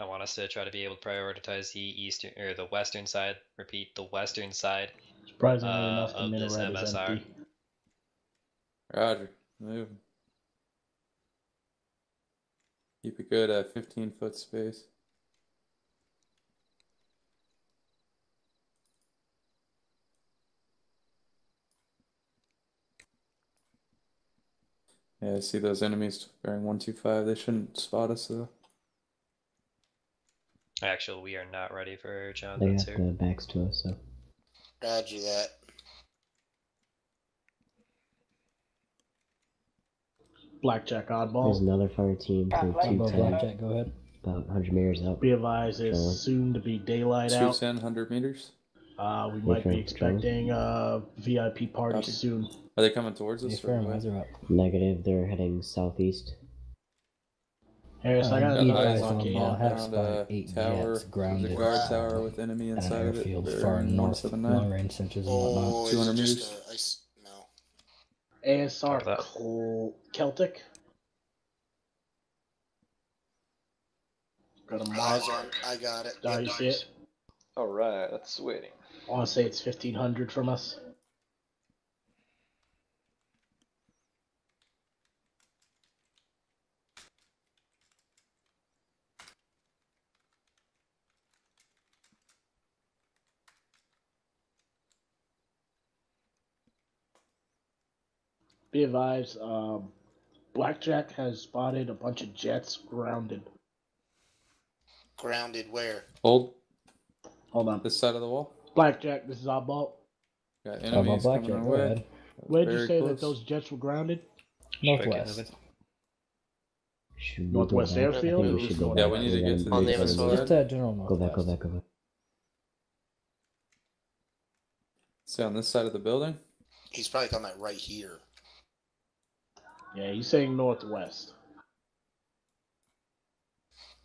I want us to try to be able to prioritize the eastern or the western side. Repeat, the western side. Surprisingly uh, enough, the of this minaret is MSR. empty. Roger. Move. Keep it good at 15 foot space. Yeah, I see those enemies bearing 125. They shouldn't spot us though. Actually, we are not ready for John They That's have here. the backs to us, so. Roger that. Blackjack oddball. There's another fire team to Combo 210, blackjack, go ahead. about 100 meters out. Be advised, it's Sure. soon to be daylight out. 210, 100 meters. Uh, we might be expecting a VIP party Copy. soon. Are they coming towards us? or affirm, what? eyes are up. Negative, they're heading southeast. Harris, I Um, got Got be an eyes on on the ball, have compound, spotted uh, eight tower, jets grounded the guard tower with enemy at an inside of it. airfield far in north, 179. long range sensors and whatnot. Oh, is it 200 just meters? a ice? No. ASR Col- Celtic. Got a Eyes mark. on. I got it. Yep. you see it? Alright, that's waiting. I want to say it's 1500 from us. Be advised, um, Blackjack has spotted a bunch of jets grounded. Grounded where? Hold Hold on. this side of the wall. Blackjack, this is Oddball. Got How about enemies coming our way. Where'd you say close. that those jets were grounded? Northwest. Northwest? Airfield? I think we should go Yeah, back. we need to get to move On the further other side. Just uh, general Go back, go back, go back. See on this side of the building. He's probably talking about right here. Yeah, he's saying northwest.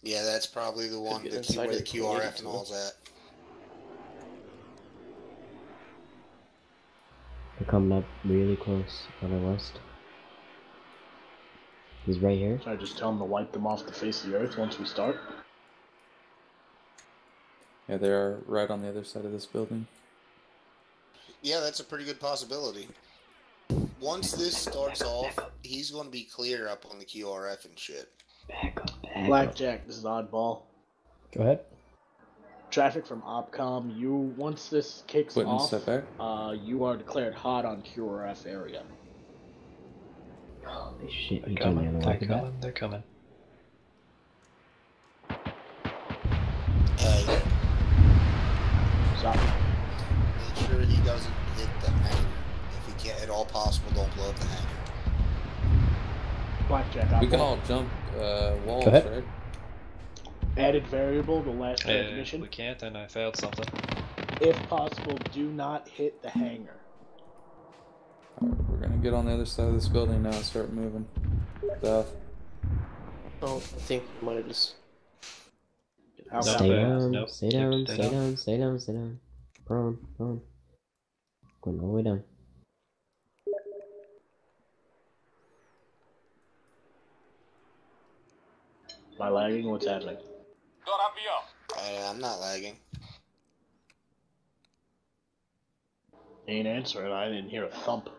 Yeah, that's probably the one get the, inside where the QRF and all's at. They're coming up really close on our west. He's right here. Should I just tell him to wipe them off the face of the earth once we start? Yeah, they are right on the other side of this building. Yeah, that's a pretty good possibility. Once this starts off, he's going to be clear up on the QRF and shit. Back up, back up. Blackjack, this is Oddball. Go ahead. Traffic from OPCOM, you once this kicks Quentin, off, step back. uh, you are declared hot on QRF area. Holy shit, They're he came the coming. They're coming. They're coming. Hey, Stop. make sure he doesn't all possible, don't blow up the hangar. Blackjack, We can all jump uh, walls, right? Added variable, the last Uh, transmission. we can't, and I failed something. If possible, do not hit the hangar. Alright, we're gonna get on the other side of this building now and start moving south. Oh, I think we might have just. How No, about Stay but- down, nope, stay down, stay stay down. down, stay down, stay down. Prone, prone. Going all the way down. Am I lagging? What's happening? Uh, I'm not lagging. Ain't answering. I didn't hear a thump.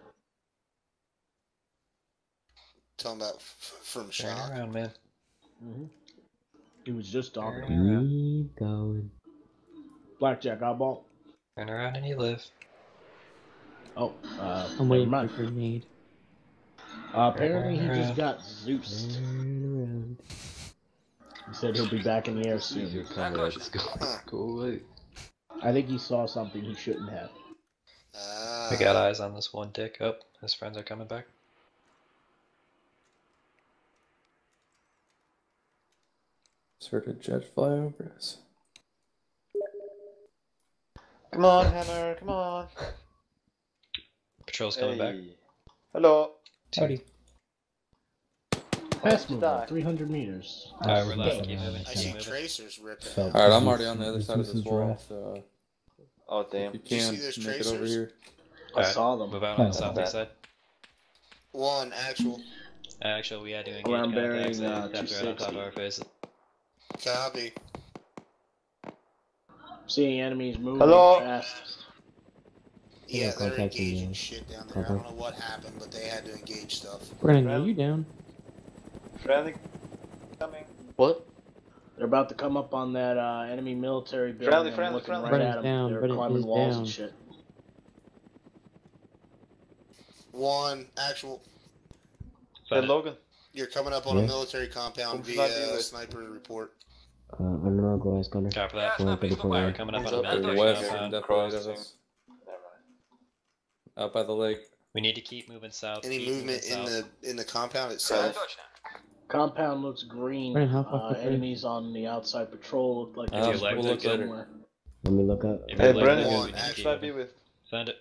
Talking about f- from Turn around, man. Mm-hmm. He was just talking. Turn me. around. Keep going. Blackjack, Oddball. Turn around and you live. Oh, uh, I'm never waiting for a grenade. Uh, apparently he just got Zeused. Turn around. He said he'll be back in the air See soon. your comrade. Just go, go away. I think he saw something he shouldn't have. Ah, We got eyes on this one dick. Oh, his friends are coming back. Just heard a jet fly over us. Come on, Hammer, come on. Patrol's coming back. Hello. Howdy. Fast you mover, 300 meters. Alright, we're This left. is Keep moving. I see tracers ripping. Felt- Alright, I'm already on the other side of is this wall, so Oh damn. you Did you see can, those make it over here. I saw them. Move out on the Nice. southeast side. One actual Actually, we had to engage Ground contacts. bearing, They uh, tapped right on top of 260. our faces. copy. Seeing enemies moving Hello? fast. Yeah, they're contacting engaging shit down there. I don't know what happened, but they had to engage stuff. We're gonna Well- you down. Friendly coming. What? They're about to come up on that uh, enemy military building. Friendly, friendly, looking friendly. right at them. down, They're Brennan climbing walls down. and shit. One actual. Hey, Logan. You're coming up on a military compound Whom should I be via with? sniper report. Uh, I don't know, go ask Gunner. copy that. Going 34 We're way. coming up on up the military west, compound. definitely of crossing. us. Out by the lake. We need to keep moving south. Any keep movement moving in south. the in the compound itself? Compound looks green. Brennan, how Uh, quickly? enemies on the outside patrol look like Uh, they're we'll look later. somewhere. Let me look up. If Hey, we look Brennan. good, One, we need to keep Should I be moving. with? Send it.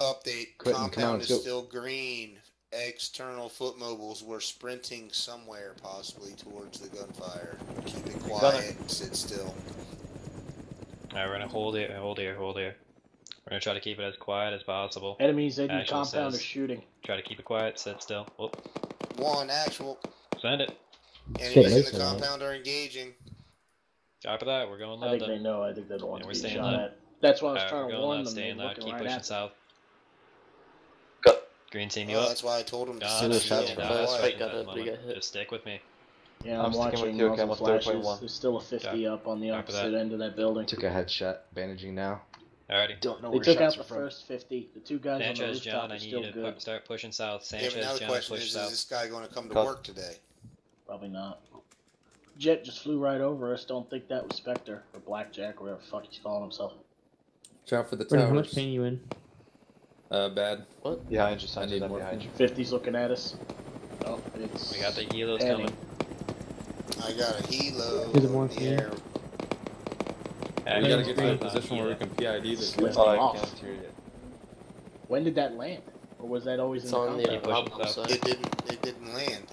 Update. Quentin, come on, compound is go. still green. External foot mobiles were sprinting somewhere, possibly towards the gunfire. Keep it quiet. Sit still. Alright, we're gonna hold here, hold here, hold here. We're gonna try to keep it as quiet as possible. Enemies in the compound says- are shooting. Try to keep it quiet, sit still. Whoop. One actual. Send it. Shit, Enemies in the compound are engaging. Copy that, we're going I low think they then. know. I think they don't want Yeah, to we're be staying shot low. at. That's why I was Alright, trying we're to going warn low, them. They're staying low, looking keep right pushing at south. Go. Green team, you Well, up? that's why I told him to Nah, sit nah, the shots and were be fast, got the it, but got hit. Just stick with me. Yeah, I'm I'm, sticking with watching you, okay, I'm the with flashes. 3.1. There's still a 50 up on the Copy opposite that. end of that building. Took a headshot. Bandaging now. Alrighty. Don't know They where took shots out are the from. first 50. The two guys Sanchez, on the rooftop John, I are need still you to good. pu- start pushing south. Yeah, but now Sanchez, the John, question push is, is south. this guy going to come to Go. work today? Probably not. Jet just flew right over us. Don't think that was Spectre or Blackjack or whatever the fuck he's calling himself. Watch out for the Brennan, how much towers. pain you in? Uh, bad. Behind you, I Sanchez. need I'm more. behind you. 50's looking at us. Oh, it's We got the helos Penny. coming. I got a helo Do the in more the air. We Actually, gotta get to a position where we can PID this Slip. I off. can't hear you. When did that land? Or was that always It's in the on the compound? Keep pushing opposite south. side. It didn't. It didn't land.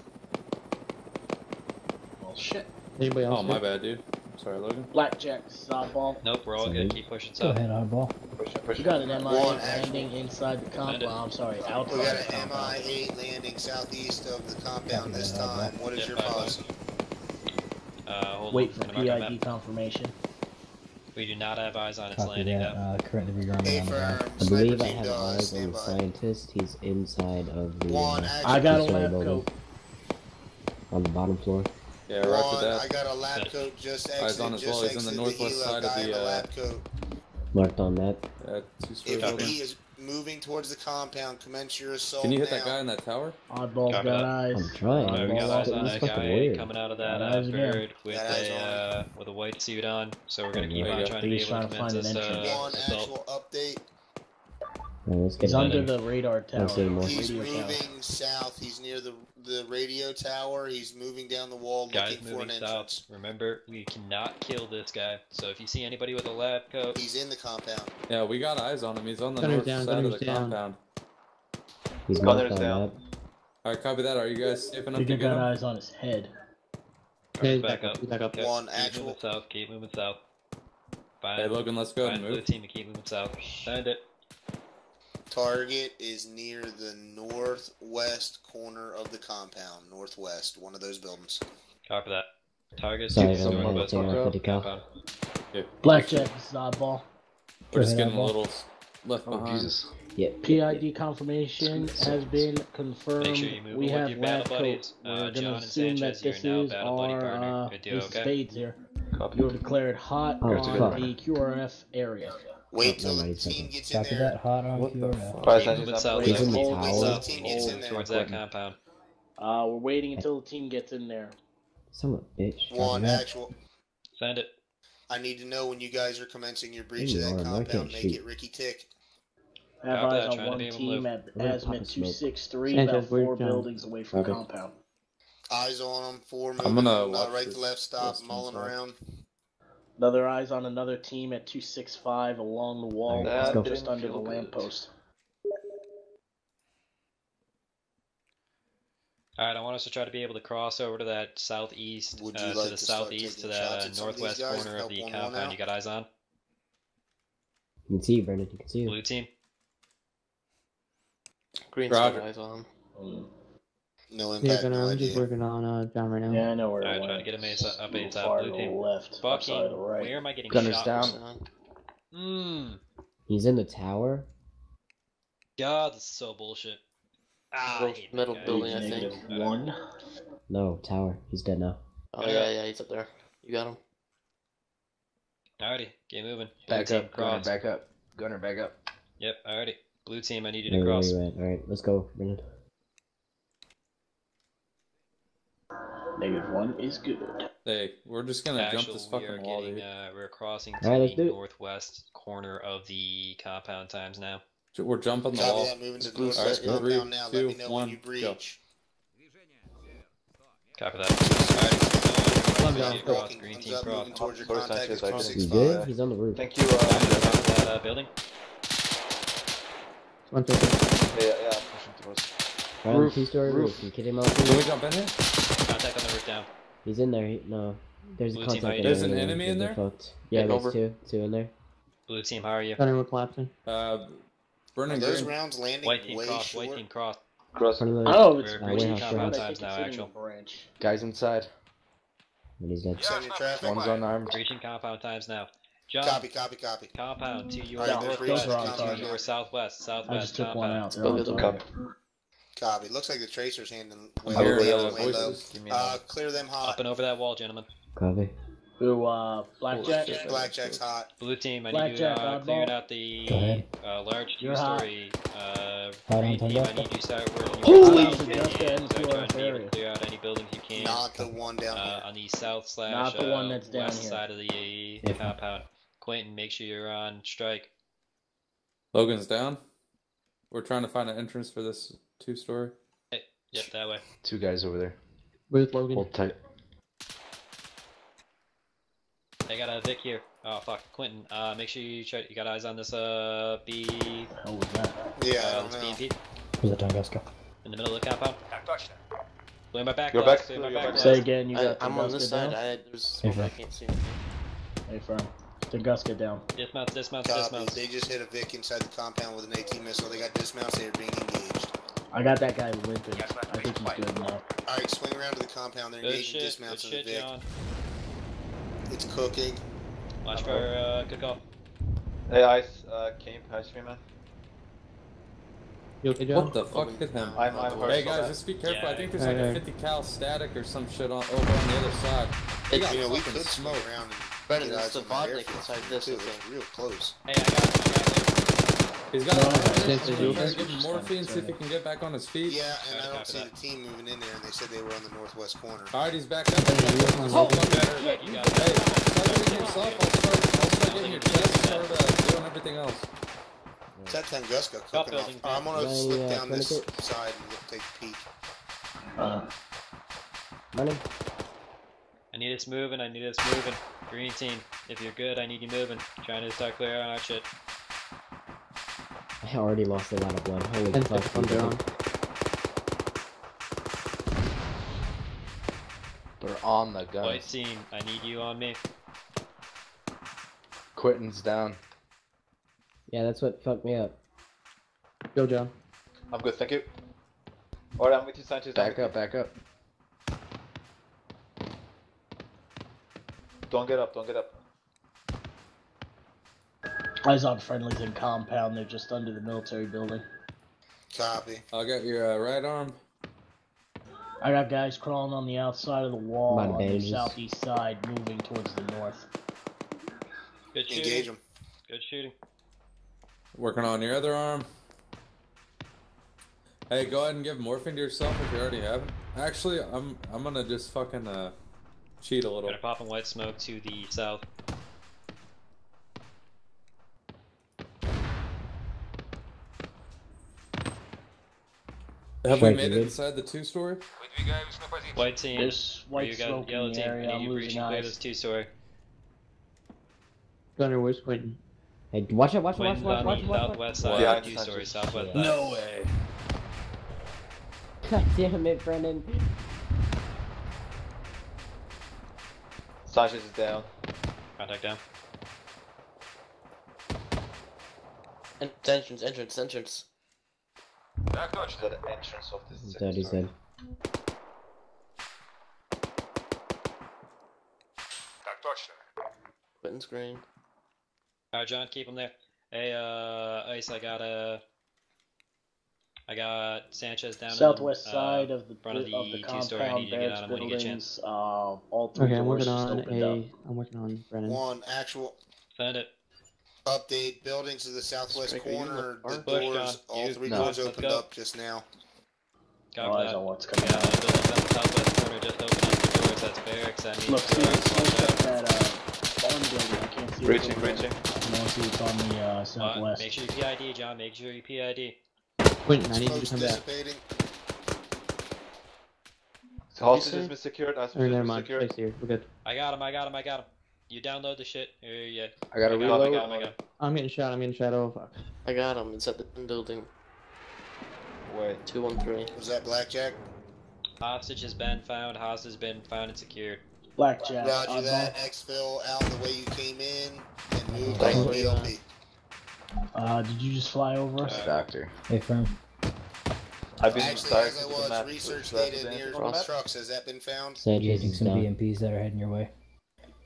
Well, shit. Anybody else? Oh, my bad, dude. Sorry, Logan. Blackjack, oddball. Nope, we're all Sorry. good. Keep pushing Go south. ahead, oddball. Push it, push You got an MI One landing inside the compound. Send it. Well, I'm sorry, We outside got an. MI-8 landing southeast of the compound this Yeah, time. What is Yeah, your five, five. policy? Uh, hold Wait on. for I'm gonna mark on PID confirmation. We do not have eyes on its Copy landing that. now. Uh, currently rearming on the I believe I have eyes on the scientist. He's inside of the One uh. I got a Two-story lab building. coat. on the bottom floor. Yeah, roger One, that. I got a lab coat just Eyes on as well, he's in the northwest helo, side of the, uh, lab coat. Marked on that. Yeah, two-story If building. he is moving towards the compound, commence your assault Can you hit now. that guy in that tower? Oddball's Copy got that. eyes. I'm trying. Uh, we got eyes lost on it. a guy weird. coming out of that Got uh, eyes bird with Got eyes a uh, with a white suit on. So we're gonna keep on trying to be able to find commence an this uh, entrance. One assault. actual update. Alright, let's get He's under the radar tower. Don't see anymore. He's moving south. He's near the the radio tower. He's moving down the wall Guys looking for an moving entrance. south. Remember, we cannot kill this guy. So if you see anybody with a lab coat, He's in the compound. Yeah, we got eyes on him. He's on the Gunner's north down, side of the down. compound. He's Gunner's marked down. Alright, copy that. Are you guys safe enough You to got get him? eyes on his head. Yeah, he's back back up. up. He's back up. Okay, One keep actual- moving south. Keep moving south. Find, Hey, Logan, let's go find and blue move. team and keep moving south. Find it. Target is near the northwest corner of the compound. Northwest, one of those buildings. Copy that. Target Sorry, is I'm gonna northwest corner of the 50 cal. compound. Blackjack, this is oddball. We're just getting a little s- left Oh behind. Jesus! Yep. PID confirmation has been confirmed. Make sure you move we have your lab battle buddies. Uh, We're John gonna and assume Sanchez, that this is battle our partner. uh, deal, okay? spades here. Copy. You're declared hot Oh, on fuck. the QRF area. Wait till no, the he's team second. gets in Copy there. that. Hot on What the QRF. fuck? Five Keep seconds moving up. south. He's like in the hold- tower. hold- Until the team gets hold in there. Towards that compound. Uh, we're waiting until the team gets in there. Son of a bitch. One that. actual. Send it. I need to know when you guys are commencing your breach There of you that are, I can't compound. Make shoot. it Ricky Tick. Have eyes on one be able to team at I'm gonna pop Azimuth a smoke. 263, about four buildings away from Okay. compound. Eyes on them. Four moving. I'm gonna watch right to left. Stop. western Mulling around. Another eyes on another team at 265 along the wall, Alright, let's go. just That under the didn't feel good. lamppost. All right, I want us to try to be able to cross over to that southeast, uh, you to the to southeast, to the uh, at some of these northwest corner of the one one compound. You got eyes on? You can see you, Brendan. You can see you. Blue team. Green's Roger. got eyes on him. No Yeah, impact. Gunner, no I'm just working on uh, John right now. Yeah, I know where All it right, went. try to get him a It's updates a little out. far Blue to team. the left, Fucking, outside of the right. where am I getting Gunner's shot? down. Mmm. He's in the tower. God, this is so bullshit. Ah, I Middle- hate that middle guy. building, I think. one. No, tower. He's dead now. Oh yeah, yeah, he's up there. You got him. Alrighty, get moving. Blue Back team, up, Gunner. cross. Back up, Gunner. Back up. Yep, alrighty. Blue team, I need you to Where, where cross. Alright, let's go, Brendan. Negative one is good. Hey, we're just gonna jump Actual, this we are fucking wall, getting, dude. uh, we're crossing to Alright, let's the do it. northwest corner of the compound times now. We're jumping the Copy wall. that. Moving to the Blue northwest side. Three, compound now. Let me know one, when you go. Copy that. Alright. Love Green cross, green team cross. moving towards your contact. Sanchez, It's I You just- 265. good? He's on the roof. Thank you. Uh, to that uh, building. One second. yeah, yeah. I'm pushing towards. Right on the Roof, two-story roof. roof. You kick him out. Can we jump in here? Contact on the roof down. He's in there. He, no, there's Blue a contact. how you in doing? There's an there. enemy in They're there? Fucked. Yeah, Getting there's over. two. Two in there. Blue team, how are you? Gunner, we're collapsing. Uh, Are those Green. rounds landing White team way cross, short? white team cross. Cross. Front of the. Oh, it's We're Uh, breaching warehouse compound times now, actual. the branch. Guys inside. And he's dead. Send your traffic. One's unarmed. Breaching compound times now. John, Copy, copy, copy. compound to your Alright, they're northwest, breaching to compound your now. southwest, I just took one out. They're Go on the other top. Copy. Copy. Looks like the tracer's handing way I'm low, hearing way low. voices. Give me Uh, a clear them hot. Up and over that wall, gentlemen. Copy. Who, uh, Blackjack? shit. Blackjack's hot. Blue team, I need you Blackjack, uh, oddball. clearing out the ahead. uh, large You're hot. two-story uh, Hot on green team. I need you to start working Holy your shit, way just out getting and start to trying our to be able area. to clear out any buildings you can Not the one down uh, here. on the south slash Not the one uh, that's down west here. side of the, the Yeah. compound. Quentin, make sure you're on strike. Logan's down. We're trying to find an entrance for this two-story. Yep, that way. Two guys over there. With Logan. Hold tight. I got a Vic here. Oh fuck, Quentin. Uh, make sure you try. You got eyes on this uh B. What hell was that? Yeah, I uh, don't this know. BMP. Was it Tunguska? In the middle of the compound. Blowing my back Your glass, back- blowing my back back- Say again, you I, got I'm on this Tunguska side. down? I, there's Hey, I can't see anything. Hey, firm. Tunguska down. Dismounts, dismounts, Copy. dismounts. They just hit a Vic inside the compound with an AT missile. They got dismounts. They are being engaged. I got that guy limping. I think he's good now. All right, swing around to the compound. They're Good engaging shit, dismounts of the Vic. John. It's cooking. Watch for, uh, good call. Hey, Ice, uh, Camp, high stream, man. You okay, John? What the fuck hit him? I'm, I'm Hey so guys, just be careful. Yeah. I think there's Hey, like a 50 cal static or some shit on over on the other side. He It's, got You know, we fucking could swing smoked. around and Brendan, get it's eyes the on Vodnik inside this, too. I It's real close. Hey, I got, I got He's got No, a since He's they to give him morphine, see if he can get back on his feet. Yeah, and I don't see the team moving in there. And they said they were on the northwest corner. Alright, he's back up. Hey, you got one Oh, open. better. Shit, you got Hey, it. start getting yourself. I'll start, I'll start getting your chest. Start uh, doing everything else. It's that Tunguska Top cooking off. building. I'm gonna slip uh, down this tourniquet? side and look, take a peek. Uh, Running. I need us moving, I need us moving. Green team, if you're good, I need you moving. Trying to start clear on our shit. I already lost a lot of blood. Holy Ten fuck. seconds on. John. They're on the gun. White team, I need you on me. Quentin's down. Yeah, that's what fucked me up. Go, John. I'm good, thank you. Alright, I'm with you, Sanchez. Back with up, back up. Don't get up, don't get up. Eyes on friendlies in compound. They're just under the military building. Copy. I'll get your uh, right arm. I got guys crawling on the outside of the wall About on the southeast side, moving towards the north. Good shooting. Engage them. Good shooting. Working on your other arm. Hey, go ahead and give morphine to yourself if you already have it. Actually, I'm I'm gonna just fucking uh cheat a little. Gonna pop a white smoke to the south. Have we Frank, made you it good? inside the two story? White team, There's where white you got smoke yellow in the team. area. I I'm need you breach losing and clear eyes. this two story. Gunner, where's Quentin? Hey, watch out, watch out, watch Quentin's watch on watch the watch. southwest side Behind of the two Sanchez. story, southwest Yeah. side. No way. God damn it, Brendan. Sanchez is down. Contact down. En- Entrance, entrance, entrance. To the entrance of this He's second dead, he's story. dead. Quentin's green. Alright, John, keep him there. Hey, uh, Ice, I got uh, I got Sanchez down. Southwest in, uh, side of the front of the, of the compound, need you to get barracks on him when you get a chance. buildings. Uh, all three Okay, I'm doors working just on opened a. up. I'm working on Brennan. One actual Send it. Update. Buildings to the southwest Striker, corner. look- The doors, John. all three No. doors opened go. up just now. Copy All eyes on what's coming out. uh, buildings on the southwest corner just open up the doors. That's barracks. That means Look, see, doors. it's Watch out. that uh, barn building. I can't see it Breaching, from I don't see it's on the uh, Uh, southwest. make sure you PID, John. Make sure you PID. Quentin, I need you to Smoke's come back. dissipating. So hostage say? has been secured, hostage Or never been mind. secured. We're good. I got him. I got him. I got him. You download the shit. Uh, yeah. I gotta I got him. I reload. got him. I got him. I'm getting shot. I'm getting shot. Oh fuck. I got him. It's at the building. Wait. 213. Was that blackjack? Hostage has been found. Hostage has been found and secured. Blackjack. Roger oddball. that. Exfil out the way you came in and move Thank on you. BLP. Uh, did you just fly over us? Uh, Doctor. Hey, firm. I've been Actually, as I was, research data the near the map. trucks, has that been found? Engaging Sanchez is some. BMPs that are heading your way.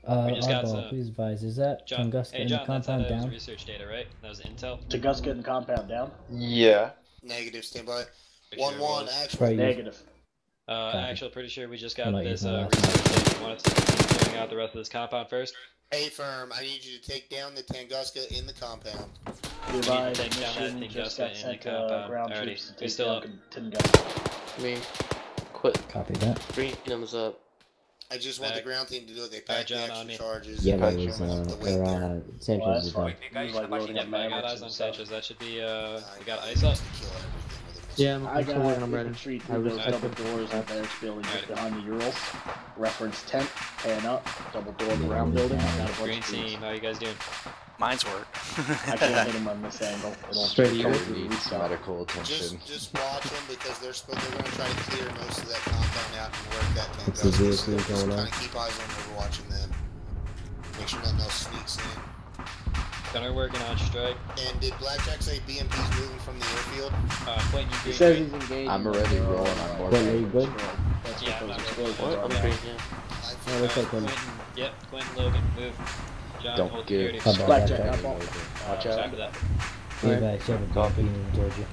Uh, We just got some- please advise. Is that John. Tunguska Hey, in John. the compound that was down? research data, right? That was intel. Tunguska and compound down. Yeah. Negative, stand by. Pretty One sure one, was. actual. Probably use- Negative. Uh, Copy. actually, pretty sure we just got this using uh, the last research data. Wanted to keep clearing out the rest of this compound first. A firm, I need you to take down the Tunguska in the compound. We need to Revised take down that Tunguska in the compound. ground Alrighty, we still down Tunguska. Me. Quit. Copy that. Green thumbs up. I just want the ground team to do it. They Alright, packed the on extra me. charges. Yeah, and that was, want uh, the weight or, there. uh, Well, Sanchez that's is fine. down. Like loading Yep, up I got mavericks eyes on and. Sanchez. That should be, uh, Uh, we got ice up. Yeah, I'm, I I'm still got working on Brennan. infantry I through was those I double could- doors in Barracks building just Alright. behind the Urals. Reference tent, pan up, double door Yeah, ground I'm building. down. Got a bunch Green of trees. team, how you guys doing? Mine's work. I can't hit him on this angle. It'll Straight come to Need some medical attention. Just just watch them because they're supposed they're going to try to clear most of that compound out and work that tank What's the up. vehicle So just going kind on? of keep eyes on overwatching them. Make sure nothing else sneaks in. Gunner working on strike. And did Blackjack say BMP's moving from the airfield? Uh, Quentin, you He says he's engaged. I'm already door. rolling on board. Quentin, are you good? That's Yeah, I'm what those not explosions What? I'm now. green, yeah. I Oh, looks like one. Quentin, yep, Quentin Logan, move. John, Don't hold give security. Come back. Blackjack, Blackjack. up all. Watch Check out. for that. Levi, you have a Copy. BMP moving towards you.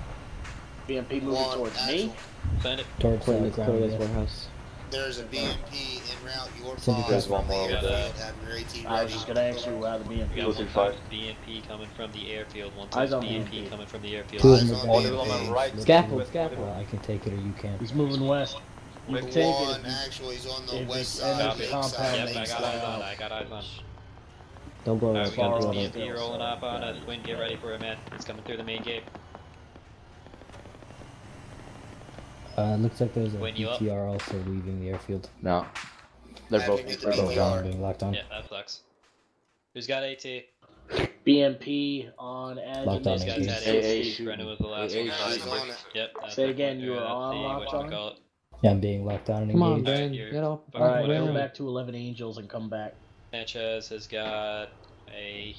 BMP moving towards me. Send it. Towards Clear uh, this, clear ground, this yeah. warehouse. There's a BMP en route your Send you guys from one the more over airfield. there. Have your AT ready. I was just gonna ask you how the We BMP got was. Two one five. BMP coming from the airfield, one Eyes times on BMP BMP. coming from the airfield. Two of Eyes on the bad. on my BMP. right. Scaffold, scaffold. I can take it or you can. He's moving west. You can take One it. if actual, he's on the if west side, enemy big compound, side, Yep, I got eyes side. on, I got eyes on. Don't blow Alright, us we got up. this blow us BMP rolling up on it. Quinn, get ready for it, man. It's coming through the main gate. Uh, looks like there's a When you up? BTR also leaving the airfield. No. They're I both haven't they're both BTR. gone. being locked on. Yeah, that sucks. Who's got AT? BMP on edge. Locked on These guys AT. had AA AT. shooting. Brennan was the last AA one. Eyes shooting. on it. Yep. that's Say the- again, you or were that's on the- locked on? whatchamacallit. Yeah, I'm being locked on and Come on, engaged. Alright, Ben. you're Get off. fucking Alright, go back to 11 Angels and come back. Sanchez has got a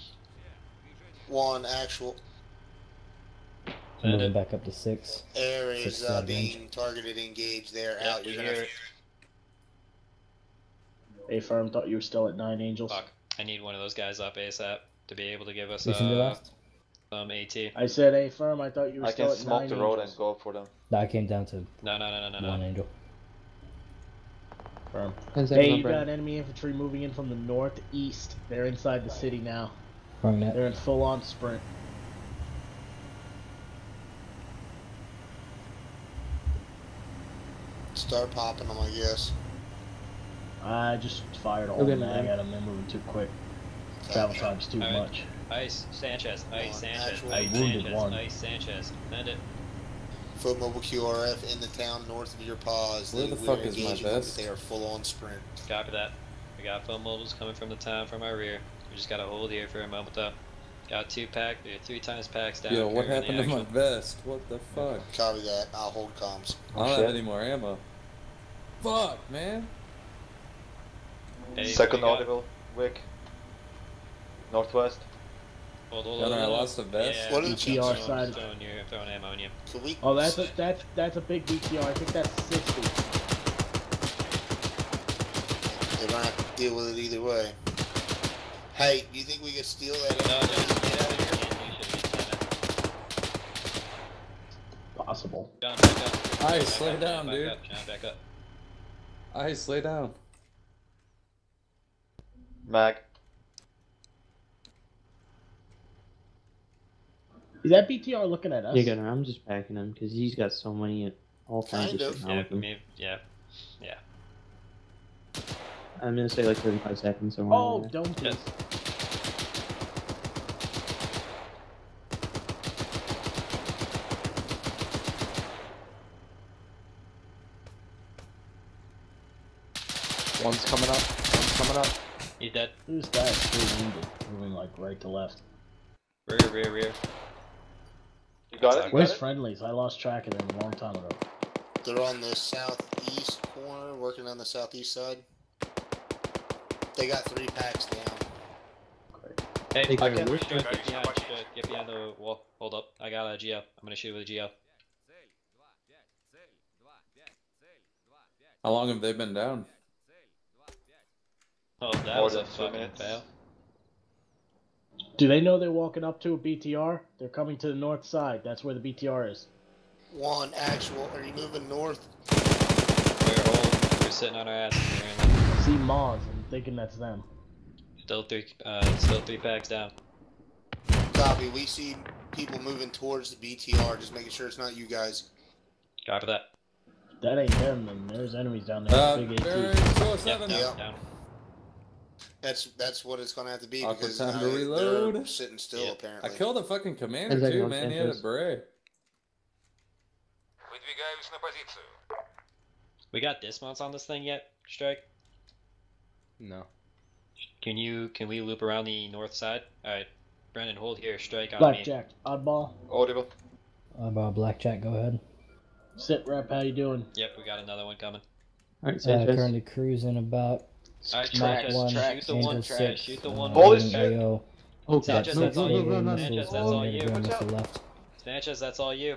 One actual send Moving it. back up to six. air Six is uh, side being targeted, engaged there. Yep, out. we You're hear gonna it. A firm thought you were still at 9 Angels. Fuck. I need one of those guys up ASAP to be able to give us Which one uh, last? some AT. I said A firm, I thought you were I still can smoke the road Angels. and go for them. No, I came down to No, no, no, no, no, one no. angel. Firm. Hey, you got enemy infantry moving in from the northeast. They're inside the city now. Wrong net. They're in full on sprint. Start popping them, I guess. I just fired all Okay, the mag man. at them. They're moving too quick. Travel time's too Alright. much. Ice Sanchez, Ice Sanchez, actual- Ice Sanchez, one. Ice Sanchez. Send it. Foot mobile QRF in the town north of your paws. Where They- the fuck are is my engaging them, but vest? They are full on sprint. Copy that. We got foam mobiles coming from the town from our rear. We just gotta hold here for a moment though. Got two pack, uh, three times packs down. Yo, what here in the happened to my vest? What the fuck? Copy that. I'll hold comms. I don't have any more ammo. Fuck, man. Hey, Second we got- audible, Wick. Northwest. Hold, hold, Gunner, hold, I lost a vest. Yeah, What are the BTR side? Throwing, your, throwing ammo on you. We? Oh, that's a that's that's a big BTR. I think that's 60. They're gonna have to deal with it either way. Hey, do you think we could steal that? No, no. Get out of here. you should be sending. Possible. John, back up. Ice, Back up, down, back dude. Up, John, back up. Ice, lay down. Mac. Is that BTR looking at us? Yeah, Gunner, I'm just backing him because he's got so many all kinds Kind of of. shit now Yeah, him. me, yeah, yeah. I'm gonna say like 35 seconds somewhere. Oh, don't Yes. One's coming up. One's coming up. He's dead. Who's that? Still wounded. Moving like right to left. Rear, rear, rear. You got it? You Where's got it? friendlies? I lost track of them a long time ago. They're on the southeast corner, working on the southeast side. They got three packs down. Hey, Hey, I Gunner, can where's get behind, uh, get behind the wall. Hold up. I got a GL. I'm gonna shoot with a GL. How long have they been down? Oh, that More was a than two fucking minutes. fail. Do they know they're walking up to a BTR? They're coming to the north side. That's where the BTR is. One actual. Are you moving north? We're holding. We're sitting on our asses. I see Moz. I'm thinking that's them. Still three, uh, still three packs down. Copy. We see people moving towards the BTR. Just making sure it's not you guys. Copy that. That ain't them. Then there's enemies down there. Uh, Big AT. bearing Yep, 207. down, Yeah. down. That's that's what it's gonna have to be Awkward because time to uh, they're reload. sitting still Yep. apparently. I killed a fucking commander Ten seconds too, on man. He had a Sanchez. beret. Выдвигаюсь на позицию. We got dismounts on this thing yet, Strike? No. Can you can we loop around the north side? Alright. Brendan, hold here, strike on me. Blackjack, oddball, Audible. Oddball Blackjack, go ahead. sit rep. How you doing? Yep, we got another one coming. All right, Uh, Sanchez. currently cruising about Alright, Mach Sanchez, 1, shoot the one, Angel trash, 6. shoot the uh, one. Holy moving shit. Oh, Sanchez, that's all you. AO Sanchez, that's all uh, you. ground missile left. Sanchez, that's all you.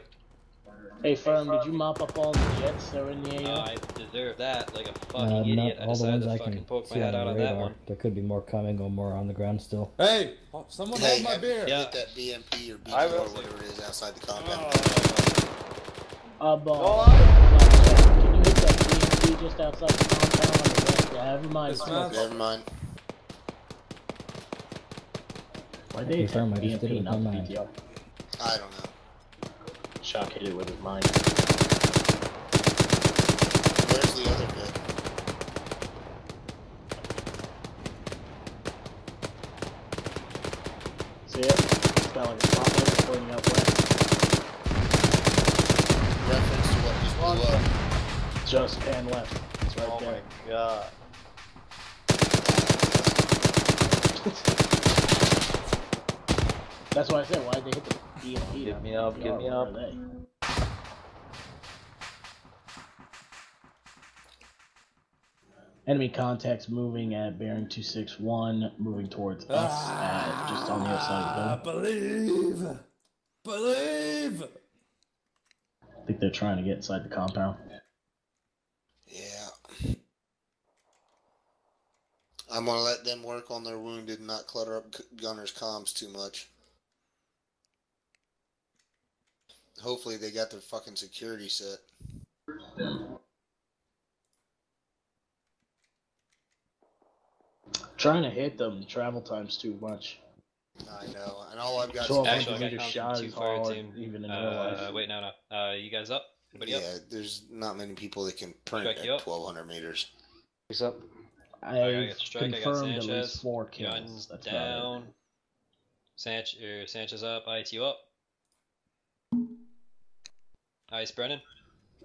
Hey, firm. Did you mop up all the jets that were in the AO? I deserve that like a Uh, fucking not idiot. I all the decided ones to I fucking can poke my see head out the on that one. There could be more coming or more on the ground still. Hey, someone Hey, hold my beer. Yeah. Hit that BMP or I or whatever it is outside the compound. Oddball. Oh, Blackjack, Can you hit that BMP just outside the compound on the west? Yeah, never mind. Dismount. Smoke. Never mind. Why'd they Confirm, I just did it BMP, with not my the mind. BTR? I don't know. Shock hit it with his mind. Where's the other bit? See it? It's got like a spotlight pointing up west. Reference to what just blew up. Just pan left. It's right Oh there. my god. That's why I said, why'd they hit the BMP? Get not me the up, get me up. Enemy contacts moving at bearing 261, moving towards us at ah, just on the other side of the building. believe, believe. I think they're trying to get inside the compound. I'm gonna let them work on their wounded and not clutter up Gunner's comms too much. Hopefully they got their fucking security set. Trying to hit them, the travel time's too much. I know, and all I've got. So is- Actually, I got shot from two fire hard, team. even in real Uh, life. wait, no, no. Uh, you guys up? Anybody yeah, up? there's not many people that can print at 1200 meters. What's up? I got Strike, I got confirmed at Sanchez. least four kills. Guns That's about it. down. Sanch er, Sanchez up. ITU up. Ice Brennan.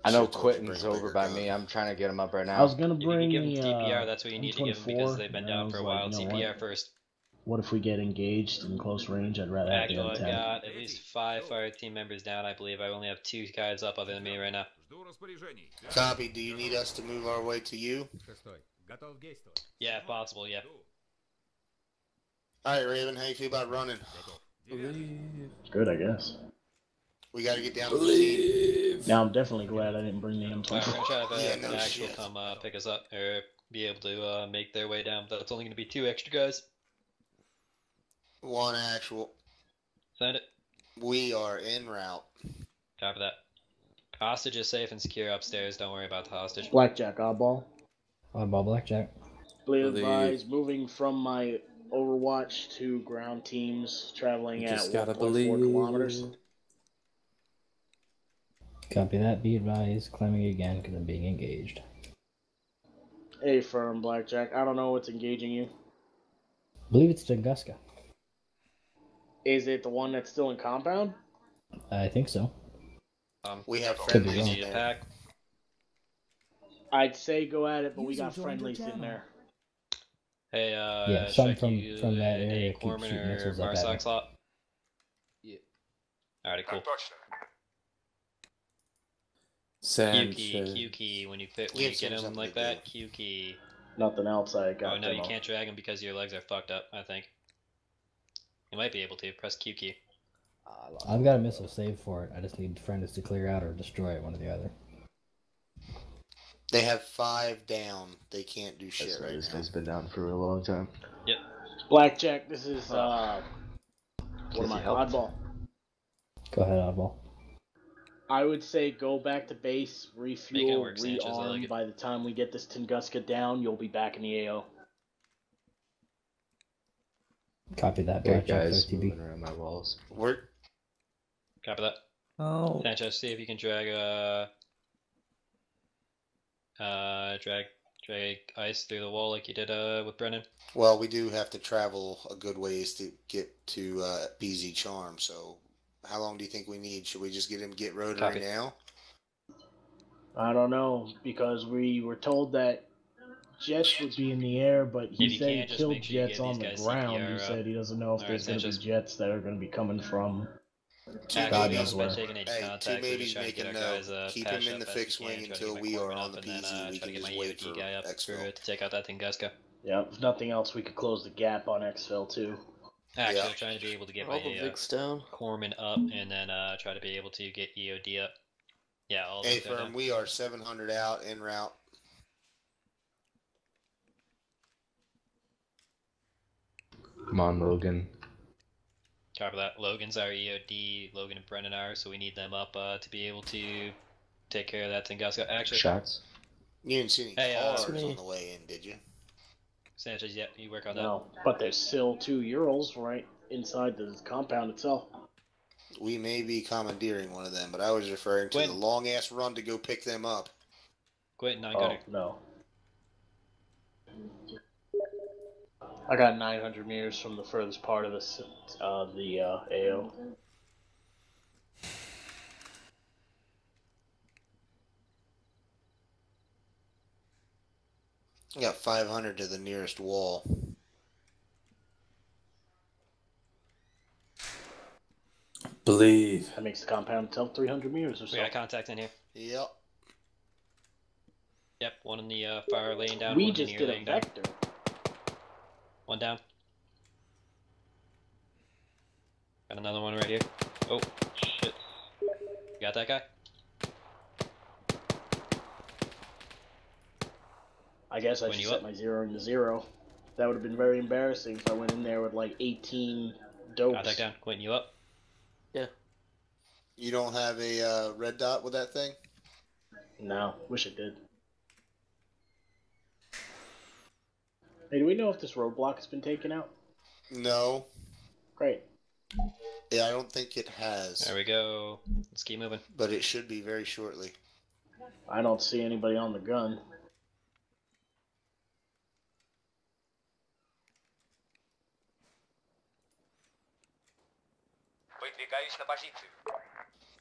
I know Should've told you to Quentin's bring a over by me. I'm trying to get him up right now. I was gonna If you can bring give them the DPR, uh, that's what you need to give him because M24, they've been down for a like, while. you know CPR what? first. What if we get engaged in close range? I'd rather have the Actually, I M10. got at least five fire team members down. I believe I only have two guys up other than me right now. Copy. Do you need us to move our way to you? Yeah, if possible. Yeah. All right, Raven. How you feel about running? Good, I guess. We got to get down to the scene. Now I'm definitely glad I didn't bring the Alright, we're M20. gonna try to have Yeah, an no actual shit. come uh, pick us up or be able to uh, make their way down. That's only gonna be two extra guys. One actual. Send it. We are en route. Copy that. Hostage is safe and secure upstairs. Don't worry about the hostage. Blackjack, oddball. Oddball Blackjack. Be Believe- advised, moving from my Overwatch to ground teams, traveling You at just gotta 1.4 believe. kilometers. Copy that. Be advised. Climbing again because I'm being engaged. A firm, Blackjack. I don't know what's engaging you. believe it's Tunguska. Is it the one that's still in compound? I think so. Um, We have Could be friendlies wrong. need in a there. pack. I'd say go at it, but we got friendlies in there. Hey, uh, yeah, some from from that area keep shooting missiles at that. Slot. Yeah. Alrighty, cool. Sam, Q key, Q key. When you fit, when you get him like that, Q key. Nothing else. I got. Oh no, you can't drag him because your legs are fucked up. I think. You might be able to press Q key. I've got a missile saved for it. I just need friends to clear out or destroy it, one or the other. They have five down. They can't do shit why right this now. guy's been down for a long time. Yep. Blackjack, this is uh, what Guess am I? Oddball. Go ahead, Oddball. I would say go back to base, refuel, work, Sanchez, rearm. like. By the time we get this Tunguska down, you'll be back in the AO. Copy that, Got Blackjack guys 30 moving around my walls. We're Copy that. Oh. Sanchez, see if you can drag uh uh drag drag ice through the wall like you did uh with Brennan. well. We do have to travel a good ways to get to uh, PZ Charm. So, how long do you think we need? Should we just get him get rotary Copy. now? I don't know because we were told that jets would be in the air, but he If said he killed make sure jets on the ground. CPR he up. said he doesn't know if Alright, there's going to be jets that are going to be coming from. Two Actually, God we knows also where. been taking a Hey, contact. two We're babies trying to making our note. uh, Keep him in the fixed wing until we are on the up, then, PZ. uh, We to can get just wait EOD for guy up exfil. to take out that Tunguska. Yeah, if nothing else, we could close the gap on exfil too. Actually, Yeah. Trying to be able to get All my the uh, down. corpsman up, and then uh, try to be able to get EOD up. Yeah, all Hey, firm, down. we are 700 out en route. Come on, Logan. Copy that. Logan's our EOD. Logan and Brennan are, so we need them up uh, to be able to take care of that Tunguska. Actually, Shots. You didn't see any Hey, uh, cars me. on the way in, did you? Sanchez, yeah, you work on that. No, but there's still two Urals right inside the compound itself. We may be commandeering one of them, but I was referring to When- the long ass run to go pick them up. Quit nine Oh gunner. no. I got 900 meters from the furthest part of the uh, the uh, AO. I got 500 to the nearest wall. Believe. That makes the compound itself 300 meters or so. We so. got contact in here. Yep. Yep, one in the uh, far laying down. we one just in the did a laying down. Vector. One down. Got another one right here. Oh, shit. You got that guy? I guess I When should set up? my zero into zero. That would have been very embarrassing if I went in there with like 18 dopes. Got that down. Quentin, you up? Yeah. You don't have a uh, red dot with that thing? No, wish it did. Hey, do we know if this roadblock has been taken out? No. Great. Yeah, I don't think it has. There we go. Let's keep moving. But it should be very shortly. I don't see anybody on the gun.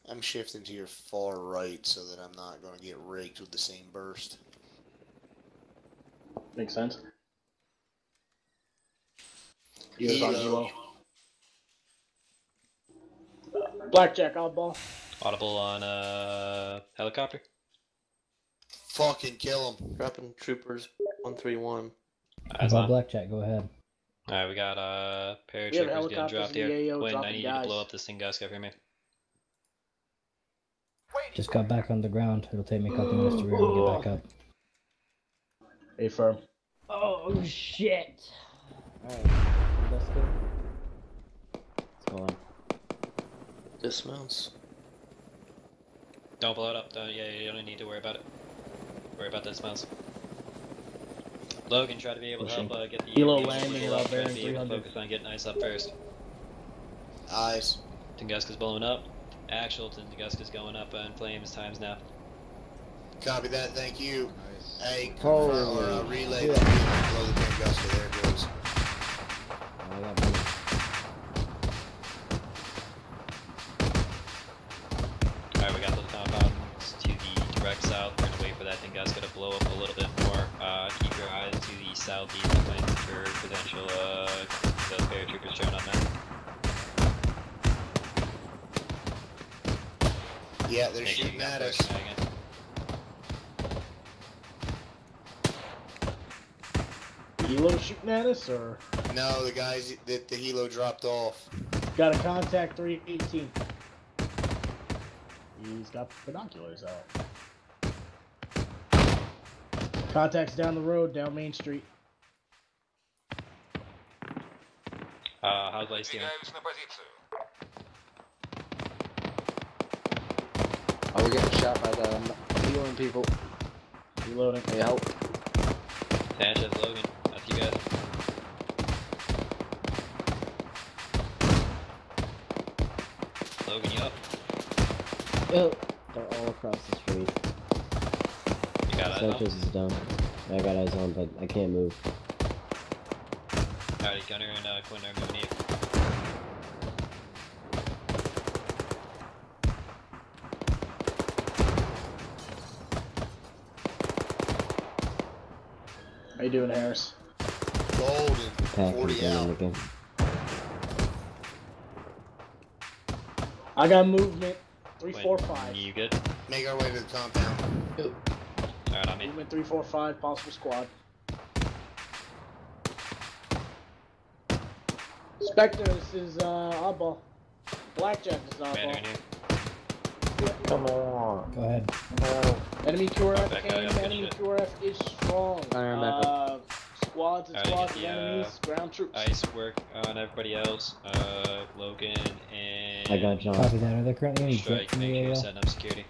I'm shifting to your far right so that I'm not going to get rigged with the same burst. Makes sense. Ears on Helo. Helo. Blackjack oddball. Audible on uh helicopter. Fucking kill him. Dropping troopers 131. Eyes on. blackjack, go ahead. Alright, we got uh We have paratroopers getting dropped here. AO Quentin, I dropping need you to blow up this thing, Tunguska for me. Just got back on the ground. It'll take me a couple minutes to really get back up. A firm. Oh shit! Alright, let's go. What's going on? Dismounts. Don't blow it up. Don't, yeah, you don't need to worry about it. Worry about this mouse. Logan, try to be able to help uh, get the Helo EMP landing people about up. Try to be able to 300. focus on getting ice up first. Eyes. Tunguska's blowing up. Actual Tunguska's going up uh, in flames times now. Copy that. Thank you. Nice. Hey, confirm or uh, relay shit. that we can blow the Tunguska. There it goes. They're Make sure you shooting at us. first mag in. Helo shooting at us, or No, the guys that the helo dropped off. got a contact 318. He's got binoculars out. Contacts down the road, down Main Street. Uh, how's Lice doing? Oh, we're getting shot by the um, healing people. Reloading. Hey, help. Sanchez, Logan, that's you guys. Logan, you up? Oh, they're all across the street. You got eyes on? Sanchez is down. I got eyes on, but I can't move. Alright, Gunner and uh, Quinn are moving you. you doing, Harris? Golden. Attack 40 out. again. I got movement. Three, Wait, four, five. You good? Make our way to the compound. Alright, I'm in. Movement three, four, five. Possible squad. Spectre, this is uh, oddball. Blackjack is Commander oddball. In here. Come on. Go ahead. Enemy QRF Back came. up, Enemy shit. QRF is strong. Fire 'em back Uh, squads and Alright, squads get of the, uh, enemies. Ground troops. Ice work on everybody else. Uh, Logan and I got John. Copy that. Are there currently any Strike. jets in the you. area? Setting up security.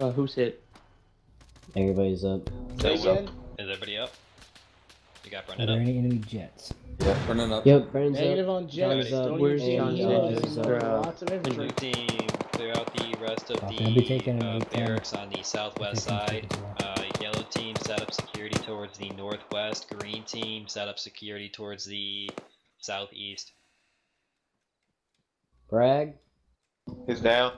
Uh, who's hit? Everybody's up. Is that again? Is everybody up? You got Are there up. any enemy jets? Burning up. Yep, Brennan's Negative up. on John's jets. Don't Where's use John's any up? of He's them. up. Lots of infantry. Blue team, clear out the rest of Copy. I'll be taking the uh, barracks on the southwest side. Uh, yellow team set up security towards the northwest. Green team set up security towards the southeast. Bragg. He's down.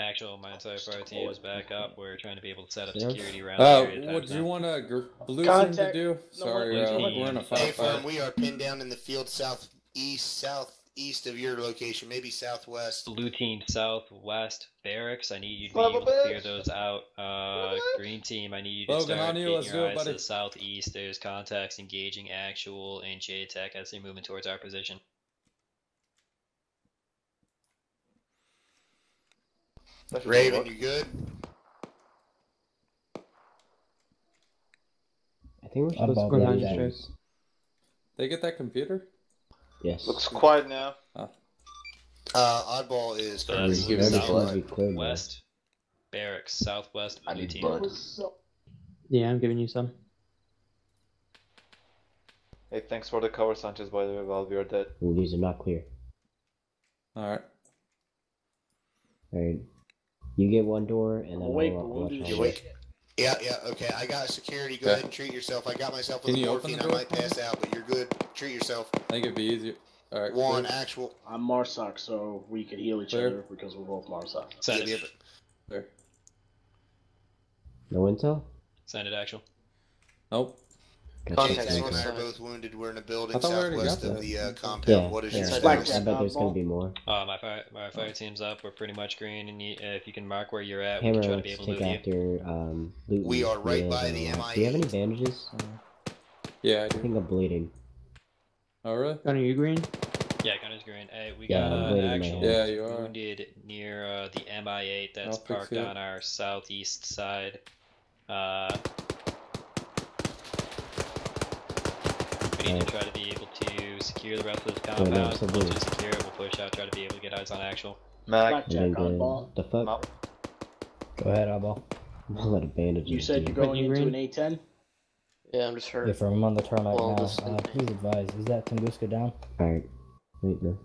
Actual, my entire fire team is back up. We're trying to be able to set up Yep. security around Uh, the area. what do you want a gr- blue team to do? Sorry, what- uh, we're in a team. Firefight. firm, we are pinned down in the field southeast, southeast of your location, maybe southwest. Blue team southwest barracks. I need you to be Son of a able to clear those out. Uh, green team. I need you to Logan, start on you, let's your do it, eyes to the southeast. There's contacts engaging actual and JTAC as they're moving towards our position. That should Raven, you good? I think we're supposed Oddball to go down down. your. They get that computer? Yes. Looks quiet now. Uh, oddball is So currently that's give us a Everything flag. should be clear now. West barracks, southwest I need team. blood. Yeah, I'm giving you some. Hey, thanks for the cover, Sanchez, by the way, while we are dead. Ooh, these are not clear. Alright. Alright. You get one door, and then Awake, I'll, but I'll we'll watch do all shit. the Wait. Yeah, yeah, okay. I got security. Go Okay. ahead and treat yourself. I got myself with Can a morphine. I might pass out, but you're good. Treat yourself. I think it'd be easier. Alright. One clear. actual. I'm Marsoc, so we could heal each Clear. other because we're both Marsoc. Send Yeah, it. yeah, Clear. No intel? Send it actual. Nope. But Gotcha. JTAC Contact and I are both wounded. We're in a building I thought we already southwest of that. the uh, compound. Yeah, what is yeah. your Inside status? I bet there's gonna be more. Uh, my fire, my fire team's up. We're pretty much green, and you, uh, if you can mark where you're at, we can try to be able to take move you. um, Luton. We are right have, by the uh, Do you have any MI8. bandages? Yeah, I I think I'm bleeding. Oh, really? Gunner, you green? Yeah, gunner's green. Hey, we Yeah, got I'm uh, bleeding an actual. Yeah, you are. wounded near uh, the MI8 that's I'll parked on our southeast side. Uh, we need to try to be able to secure the rest of this no, compound. so Once we bleeding. secure it, we'll push out, try to be able to get eyes on actual. Mag. And Blackjack then go- oddball. The fuck? Mount. Go ahead, Oddball. I'm a lot of bandages. You said you're going you into an A10? Yeah, I'm just hurt. Yeah, from I'm on the tarmac Well, now. this Uh, please advise, is that Tunguska down? Alright. Wait, no.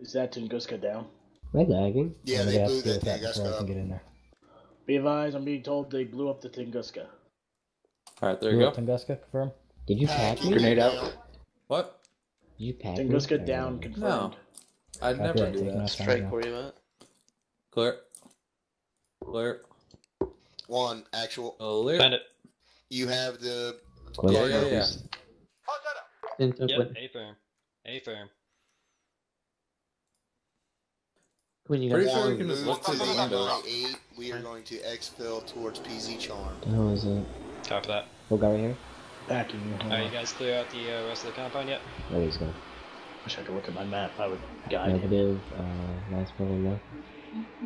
Is that Tunguska down? Am I lagging? Yeah, I'm they gonna blew to deal that with that thing. before I can get in there. Be advised, I'm being told they blew up the Tunguska. Alright, there you Blew go. Tunguska, confirm? Did you uh, pack me? Grenade out. What? You pack me? Tunguska Alright, oh, down, alright. confirmed. I'd Copy never that, do taking that. off time Strike now. where you at? Clear. Clear. One actual. Oh, clear. Send it. You have the. Close Yeah, the yeah, yeah. office. Into Yep, Quinn. A firm. A firm. Quinn, you got Pretty it. sure we One can just move look to through the the window. MI8. We are going to exfil towards PZ Charm. The hell is that? Copy that. Oh, guy right here? Backing you. Alright, you guys clear out the uh, rest of the compound yet? Oh, he's gone. Wish I could look at my map. I would guide him. Negative, uh, last building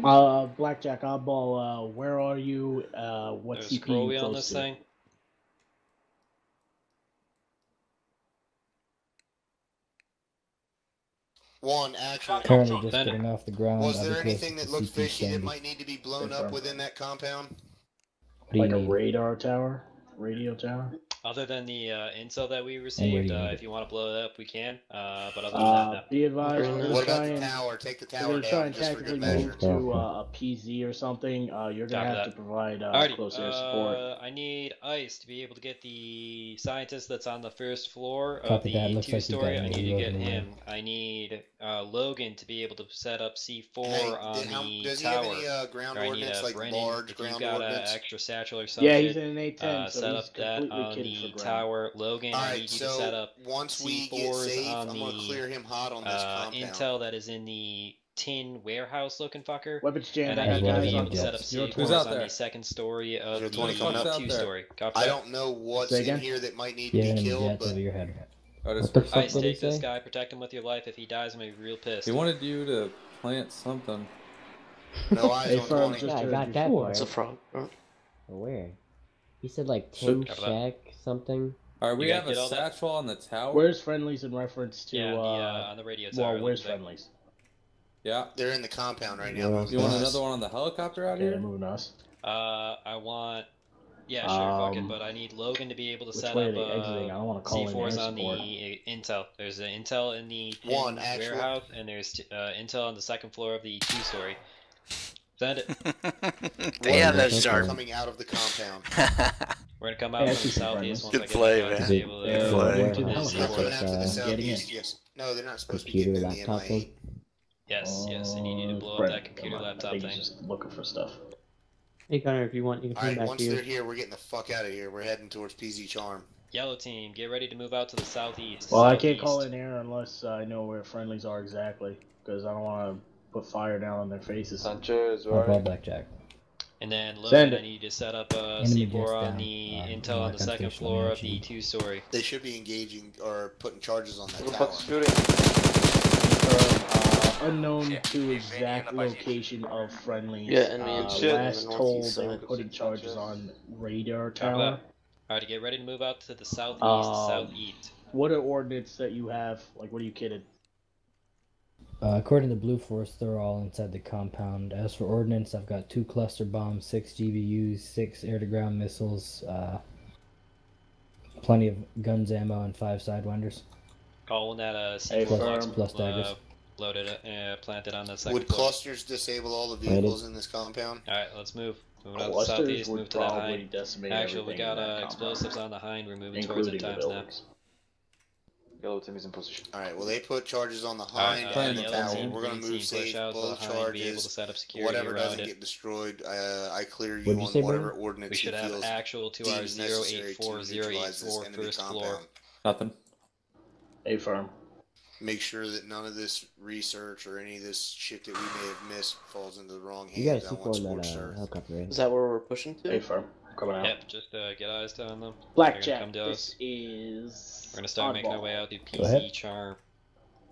now. Uh, Blackjack Oddball, uh, where are you? Uh, what There's CP Crowley you on close this to? thing. One actually. Currently just Send getting off the ground. Was there anything that looked CP fishy that might need to be blown up Confirm. within that compound? What do you Like a radar tower? Radio tower? Other than the uh, intel that we received, you uh, if you want to blow it up, we can. Uh, but other than Uh, that, be advised, we're gonna What try about the and tower? Take the we're tower down and just for tactically good measure. move to uh, a PZ or something. Uh, you're gonna Copy have that. to provide uh, Alrighty, close air support. uh, I need ice to be able to get the scientist that's on the first floor of Copy that. the Looks like two-story. got I need to get erosion him. I need uh, Logan to be able to set up C4 Hey, on did- how- the does he tower. have any uh, ground or I need ordnance, a like Brennan, large if ground you've got ordnance? an extra satchel or some Yeah, he's in an A10, uh, so set he's up that completely on kitted the tower. Logan, I Alright, need you to so set up once we get safe, on I'm the gonna clear him hot on this uh, compound. intel that is in the tin warehouse looking fucker. Weapons jammed. And I I need you to guys be on able to set up jets. Zero C4s twenty. on the second story of the twenty coming up. two story. Copy I that. don't know what's Say in again? here that might need Yeah, to and be killed, jets but over your head. I just What the fuck Ice, did he take this say? guy, protect him with your life. If he dies, I'm gonna be real pissed. He wanted you to plant something. no eyes Hey, on firm, 20. Yeah, I heard got that Sure. part. It's a frog. bro. Where? He said like Should- Tim Cover that. Shack something. Alright, we have a get that? satchel on the tower. Where's friendlies in reference to? yeah, the, uh, uh, on the radio tower. well, where's looks like. friendlies? Yeah. They're in the compound right now. You want us. another one on the helicopter out Okay, they're here? moving us. Uh, I want. Yeah, sure, fuck it. Um, But I need Logan to be able to set up are they exiting? I uh, don't want to call in air C4s on the support. uh, intel. There's an intel in the tin One, actual. warehouse, and there's t- uh, intel on the second floor of the two-story. Send it. Damn, One that's second. sharp. coming out of the compound. We're gonna come out Yeah, from the it's super southeast once Good I get play, the guys man. to be able to Good uh, play. get to the Where- They're C4s. coming out to the Uh, getting southeast. Yes. No, they're not supposed to be Computer getting in the laptop MI8. thing. Yes, yes, you need you to Uh, blow up that computer come on. laptop I think thing. just looking for stuff. Hey Connor, if you want, you can All come right, back once here. they're here, we're getting the fuck out of here. We're heading towards PZ Charm. Yellow team, get ready to move out to the southeast. Well, I can't call in air unless I know where friendlies are exactly, because I don't want to put fire down on their faces. Sanchez, Or right? blackjack. And then Send Logan. I need to set up a Enemy C4 on down. the Uh, intel on on the second floor of the two-story. They should be engaging or putting charges on that tower. shooting? Uh, unknown Yeah, to exact yeah, yeah. location of friendlies. Yeah, enemy uh, and shit. last on the told northeast they were putting charges on radar tower. Alright, get ready to move out to the southeast, Um, southeast. What are ordnance that you have? Like, what are you kidding? Uh, according to Blue Force, they're all inside the compound. As for ordnance, I've got two cluster bombs, six GBUs, six air-to-ground missiles, uh, plenty of guns, ammo, and five sidewinders. Call one that uh, Hey, C4 blocks firm. Plus daggers. uh, loaded, uh, planted on the second Would floor. clusters disable all the vehicles in this compound? Alright, let's move. Moving out to the southeast, move to that probably hind. Actually, we got uh, explosives on the hind. We're moving towards including the times now. Buildings. Yellow team is in position. All right. Well, they put charges on the Alright, hind uh, and the tower. team, We're gonna move safe. out to the Both hind, able to charges. set up security Whatever doesn't it. get destroyed, uh, I clear you What'd you on say, whatever Brandon? ordinance We should he have actual to our deems necessary to 084084 neutralize this enemy first floor. compound. Nothing. A firm. Make sure that none of this research or any of this shit that we may have missed falls into the wrong You hands. guys I keep want going that uh, helicopter, right? Is that where we're pushing to? A firm. Coming out. Yep, just uh, get eyes on them. Blackjack. come to This us. is. We're gonna start making our way out to Go ahead. PZ Charm.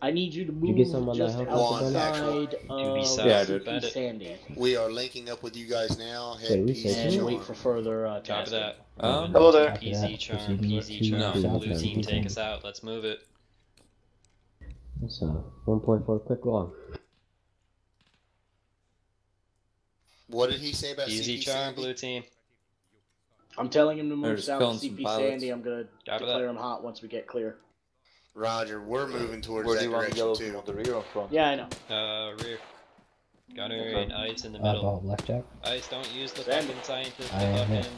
I need you to you move get some on that just helicopter, Brandon? outside of Yeah, dude. Sandy We are linking up with you guys now. Head Wait, we PZ said and Sure. wait for further uh, Copy tasking. that. Um, Hello there. Copy PZ. Charm, Proceeding PZ Charm. two Blue south team, and take us out. Let's move it. That's uh, 1.4 quick long. What did he say about PZ CP Charm, blue team. I'm telling him to move south to CP. Sandy. I'm gonna Copy declare that. him hot once we get clear. Roger, we're moving towards Where do that you want the direction yellow too. the rear or front? Yeah, I know. Uh, rear. Gunner Okay. and Ice in the Uh, middle. ball blackjack. Ice, don't use the Send fucking scientist to I am fucking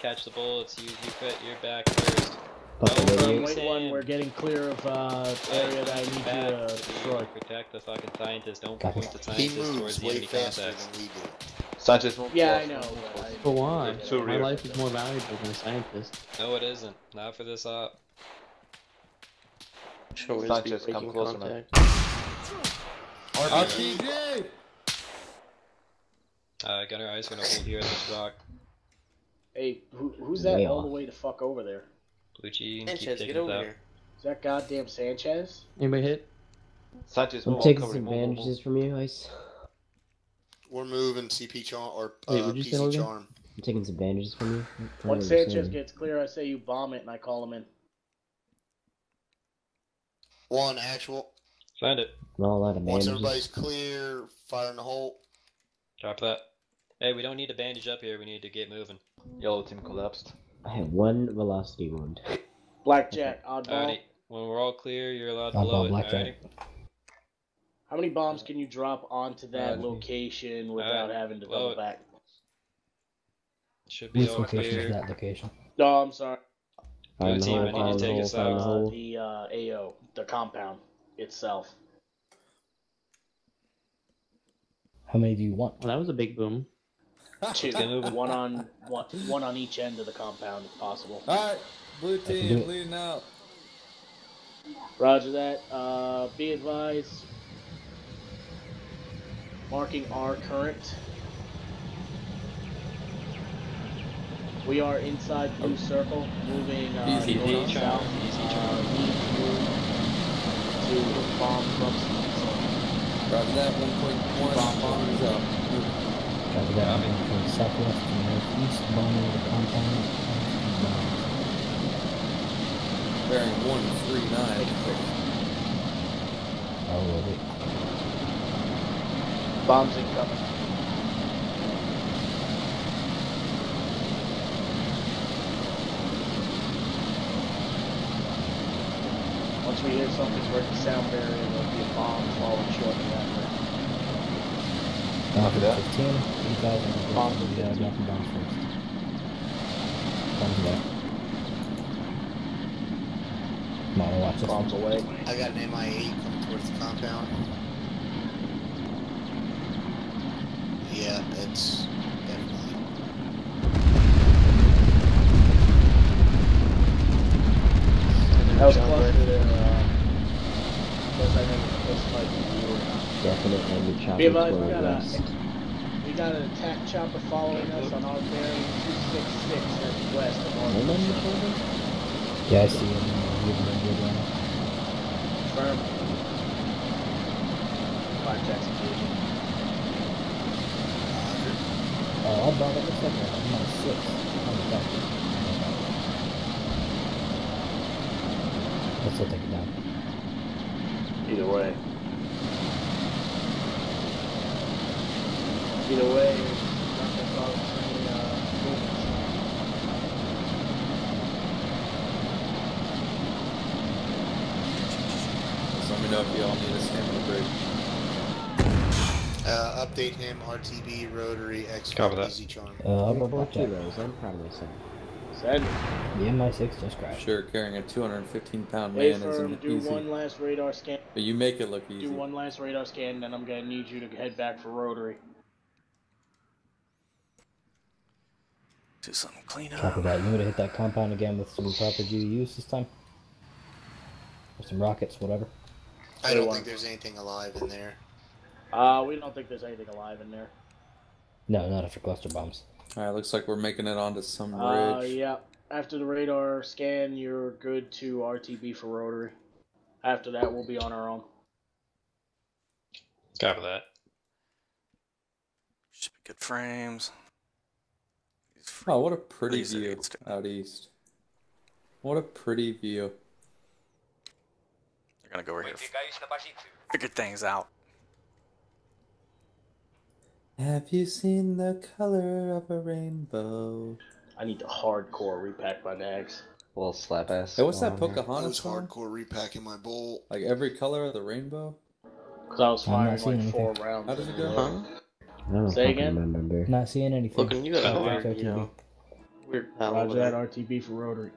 catch the bullets. Use you fit your back first. Bucket Over. radiator. Wait one, we're getting clear of uh, area that I need you back to to destroy. protect the fucking scientist. Don't Copy. point the He scientist towards the enemy faster contacts. Than we do. Sanchez. Yeah, I know. us. but I- For why? Two My rear. life is more valuable than a scientist. No, it isn't. Not for this op. Should we just be Sanchez, come breaking closer, man. contact? RPG! Uh, Gunner Ice gonna hold here at this rock. Hey, who, who's that Way all the way to fuck over there? Blue G, keep Sanchez, taking get us over here. Is that goddamn Sanchez? Anybody hit? Sanchez I'm move. taking cover some bandages from you, Ice. We're moving CP Charm or uh, Wait, what'd you PC Logan? Charm. I'm taking some bandages from you. I Once Sanchez saying. gets clear, I say you bomb it and I call him in. One actual. Find it. Not a lot of Once bandages. everybody's clear, fire in the hole. Drop that. Hey, we don't need to bandage up here. We need to get moving. Yellow team collapsed. I have one velocity wound. Blackjack, oddball. Alrighty. When we're all clear, you're allowed to Oddball blow it. blackjack. Alrighty. How many bombs can you drop onto that Uh, location without uh, having to blow double it. back? Should be Which location clear. is that location? No, I'm sorry. Find the team, hole, I need to take hole, us the out. Uh, the uh, AO, the compound itself. How many do you want? Well, that was a big boom. Two, one on one, one on each end of the compound, if possible. Alright, blue can do team it. leading out. Roger that. Uh, be advised. Marking our current. We are inside blue circle, moving uh, Easy, north easy, south. easy, Uh, we move to bomb from so Roger that, 1.1 Bomb. bombers up. Copy that. I'm going from southwest to northeast, bombing the compound. Bearing 139. Oh, will be. Bombs incoming. Once we hear something break the sound barrier, there'll be a bomb following shortly after. Copy that. 15, 3,000. Bombs You at guys 15. dropping bombs first. Bombs there. Come on, watch this Bombs away. I got an MI8 coming towards the compound. Yeah, it's definitely. That was clustered in, uh, close, I think, close fight you. Definite enemy Be chopper advised, we got a, we got an attack chopper following us on our bearing 266 heading west of our Hold on, you told? Yeah, I see him. Moving in good. Confirm. Blackjack's Oh, I'll bomb it. Looks like I'm on the back. Let's still take it down. Either way. Either way, it's not gonna cause any, uh, movements. Just let me know if y'all need a stamina break. Uh, update him, RTB, rotary, X, Cover that. easy charm. Uh, I'll Four report two that. rows. I'm proud of myself. Send. The MI6 just crashed. Sure, carrying a 215 pound man for him, isn't do easy. one last radar scan. But you make it look easy. Do one last radar scan, then I'm gonna need you to head back for rotary. Do some cleanup. Copy that. You want to hit that compound again with some proper GBUs this time? Or some rockets, whatever. I don't think there's anything alive in there. Uh, we don't think there's anything alive in there. No, not after cluster bombs. All right, looks like we're making it onto some uh, ridge. Uh, yeah. After the radar scan, you're good to RTB for rotary. After that, we'll be on our own. Copy that. Should be good frames. Oh, what a pretty view out east. What a pretty view. They're gonna go over here. Figure things out. Have you seen the color of a rainbow? I need to hardcore repack my nags. A little slap ass. Hey, what's that Pocahontas? I was hardcore repacking my bowl. Like every color of the rainbow? Because I was firing like anything. four rounds. How does it go? Huh? Say again. Remember. Not seeing anything. Look you got oh, RTB. You know, weird. Roger that RTB for rotary.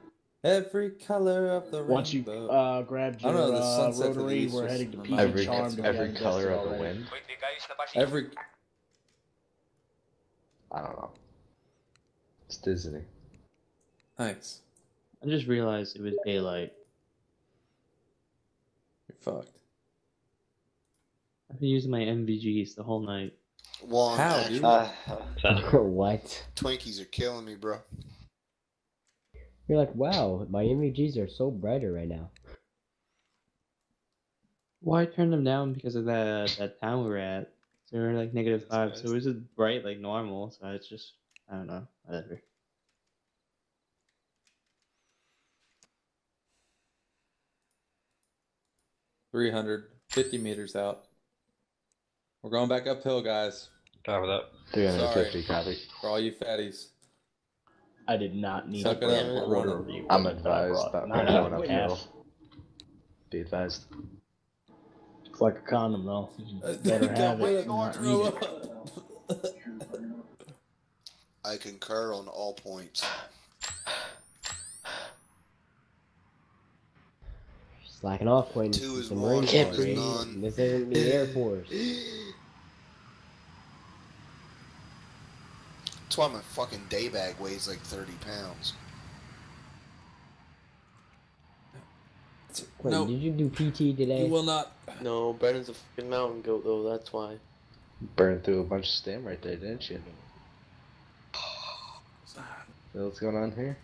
Every color of the rainbow. Once you uh, grab your know, uh, rotary, we're heading to Peace every. Every color of the wind. Every I don't know. It's Disney. nice. I just realized it was daylight. You're fucked. I've been using my NVGs the whole night. Well, How, dude? Uh, what? Twinkies are killing me, bro. You're like, wow, my NVGs are so brighter right now. Well, turn them down because of that that town we're at. So we were like negative five, so it was just bright like normal. So it's just I don't know, whatever. Three hundred fifty meters out. We're going back uphill, guys. Copy that. 350 Sorry. copy. For all you fatties. I did not need Suck a it up, bread we're order running. review. I'm advised that Not we're going uphill. Be advised. It's like a condom, though. You I better have it. Not throw use it. I concur on all points. Slacking off, Quinn. Two is Some one, Marine one Corps, is eh? none. This isn't the Air Force. That's why my fucking day bag weighs like 30 pounds. Quinn, No. did you do PT today? You will not. No, Brennan's a fucking mountain goat though. That's why. Burned through a bunch of stam right there, didn't you? What's going on here?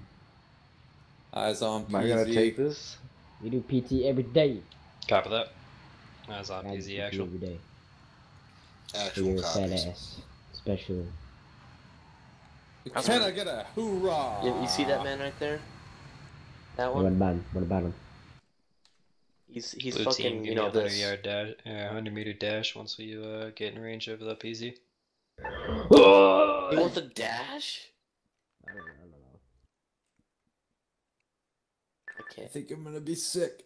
Eyes on Am I gonna take this? We do PT every day. Copy that. That's on I do PZ PT actual. every day. For Actual your fat copies. ass, especially. Can I get a hoorah? You, you see that man right there? That What one? about him? What about him? He's he's Blue fucking team, you give know hundred this. yard dash, uh, hundred meter dash once we uh, get in range of the PZ. You want the dash? I don't know. I don't know. I I can't. think I'm gonna be sick.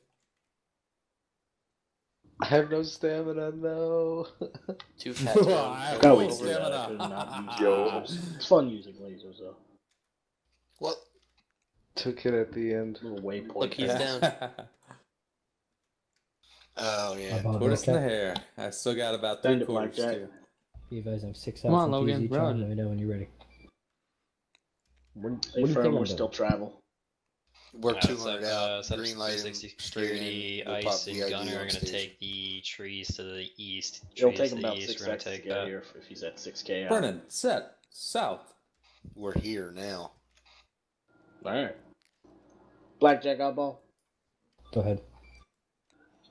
I have no stamina, no. Two cats. I have I no always do that. I stamina. use Yo. It's fun using lasers, though. What? Took it at the end. Little waypoint. Look, he's down. Oh, yeah. About Tortoise in the okay. hair. I still got about Send three it, quarters Blackjack. too. You guys have six Come out on, for Logan, PZ, Let me know when you're ready. What, what do Hey, you think firm, we're doing? still travel. We're Uh, 200 set, out. uh, Green light and security, in. We'll ice, and gunner are going to take the trees to the east. It'll trees take to him the about east, six we're going seconds to to take get that. here if, if he's at 6k out. Brennan, set, south. We're here now. Alright. Blackjack eyeball. Go ahead.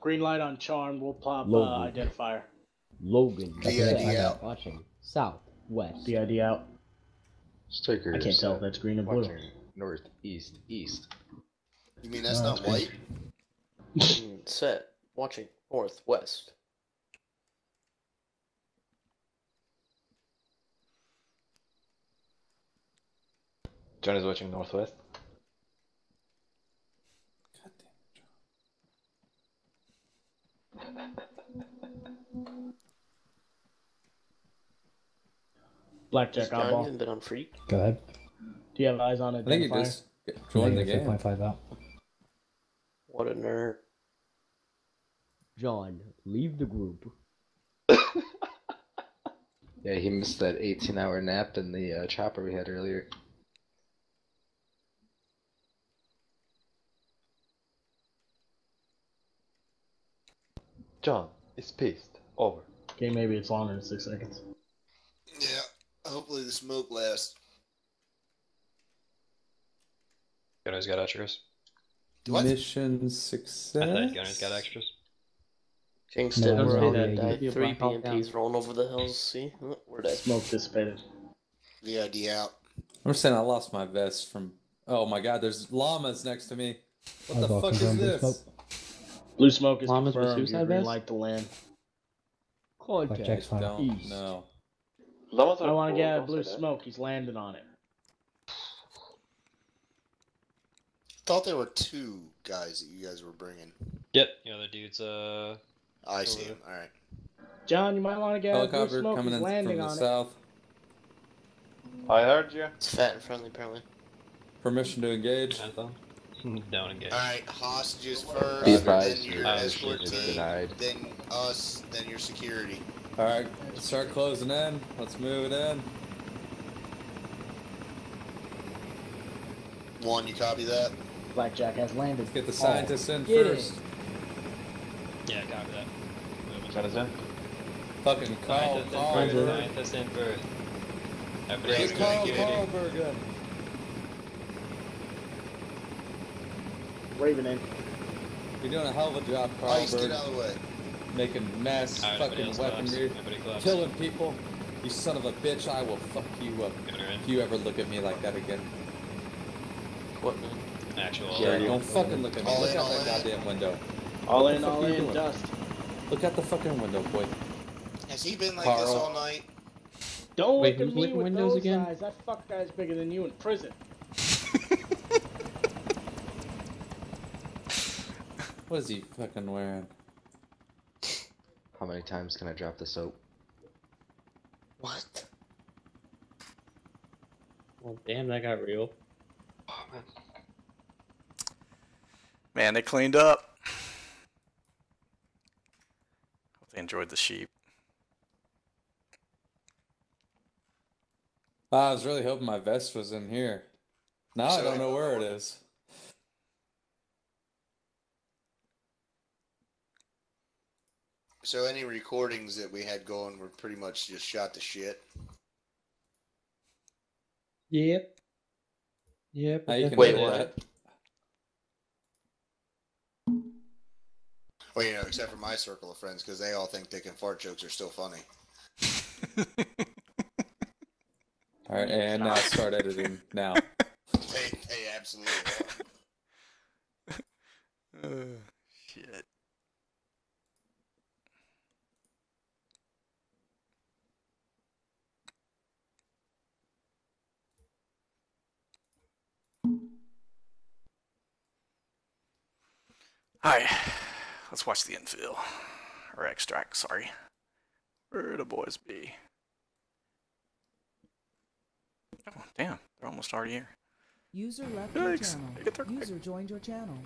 Green light on charm. We'll pop uh, Logan. identifier. Logan. VID Watching- out. Watching. South. West. BID out. Striker. I can't tell if that's green or blue. Watching north, east, east. You mean that's No, not it's white? Set. Watching north west. John is watching northwest. God damn. Blackjack John, you eyeball. haven't been on freq. Go ahead. Do you have eyes on it? I think he identifier? just joined the game. 3.5 out. What a nerd. John, leave the group. Yeah, he missed that 18 hour nap in the uh, chopper we had earlier. John is pissed. Over. Okay, maybe it's longer than six seconds. Yeah. Hopefully the smoke lasts. Gunner's got extras. What? Mission success. I thought Gunner's got extras. Jinxed No, We're don't all say gonna that. die. Give you a Three black hawk BMPs down. rolling over the hills. See? Look, We're dead. Smoke dissipated. VID out. I'm saying I lost my vest from. Oh my god, there's llamas next to me. What the fuck is this? smoke. Blue smoke is Llamas with confirmed. suicide You're green vests? light to land. Blackjack's Contact. fine. Don't East. know. Llamas I are want to get don't blue smoke. He's landing on it. Thought there were two guys that you guys were bringing. Yep. The other dude's uh. I see him. All right. John, you might want to get blue smoke. coming He's in from landing the on it. south. I heard you. It's fat and friendly, apparently. Permission to engage. Anthem. Don't engage. All right. Hostages first. Be then advised, your your Uh, escort team. denied. Then us. Then your security. All right, start closing in. Let's move it in. One. You copy that? Blackjack has landed. Let's get the Oh, scientists in get first. Yeah, copy that. Moving. John is in. Fucking Carl, Scientist in Carl, first. Berg. Scientist in first. Everybody Great, else Get go Carl, get security. Carl Bergen. Raven in. You're doing a hell of a job, Carl Ice, get out of the way. Making mass Alright, everybody fucking else weaponry, killing people. You son of a bitch! I will fuck you up if you ever look at me like that again. Equipment. Actual. Yeah, don't fucking look at me. All Look in, out all that in. goddamn window. All What in, all in. doing? Dust. Look out the fucking window, boy. Has he been like this all night? Don't Wait, look at me with windows those again? eyes. That fuck guy's bigger than you in prison. What is he fucking wearing? How many times can I drop the soap? What? Well, damn, that got real. Oh man. Man, they cleaned up. Hope they enjoyed the sheep. Ah, I was really hoping my vest was in here. Now I don't know where it is. So any recordings that we had going were pretty much just shot to shit. Yep. Yep. Now you can Wait, what? Well, you know, except for my circle of friends, because they all think dick and fart jokes are still funny. All right, and now start editing now. They, they absolutely are. Uh, shit. Alright, let's watch the infill. Or extract, sorry. Where'd the boys be? Oh, damn, they're almost already here. User left your channel. Look at their- User joined your channel.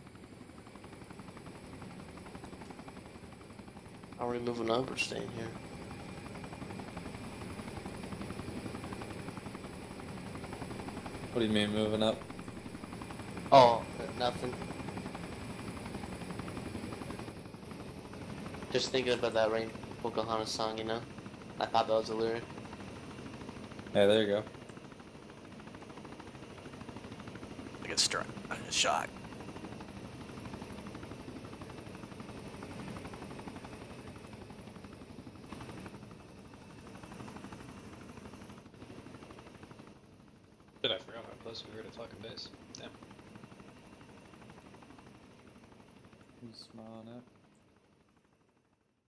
Are we moving up or staying here? What do you mean moving up? Oh, nothing. Just thinking about that Rain Pocahontas song, you know? I thought that was a lyric. Yeah, there you go. I get struck. I get shot. Did I forgot how close we were to fucking base. Damn. Who's smiling at?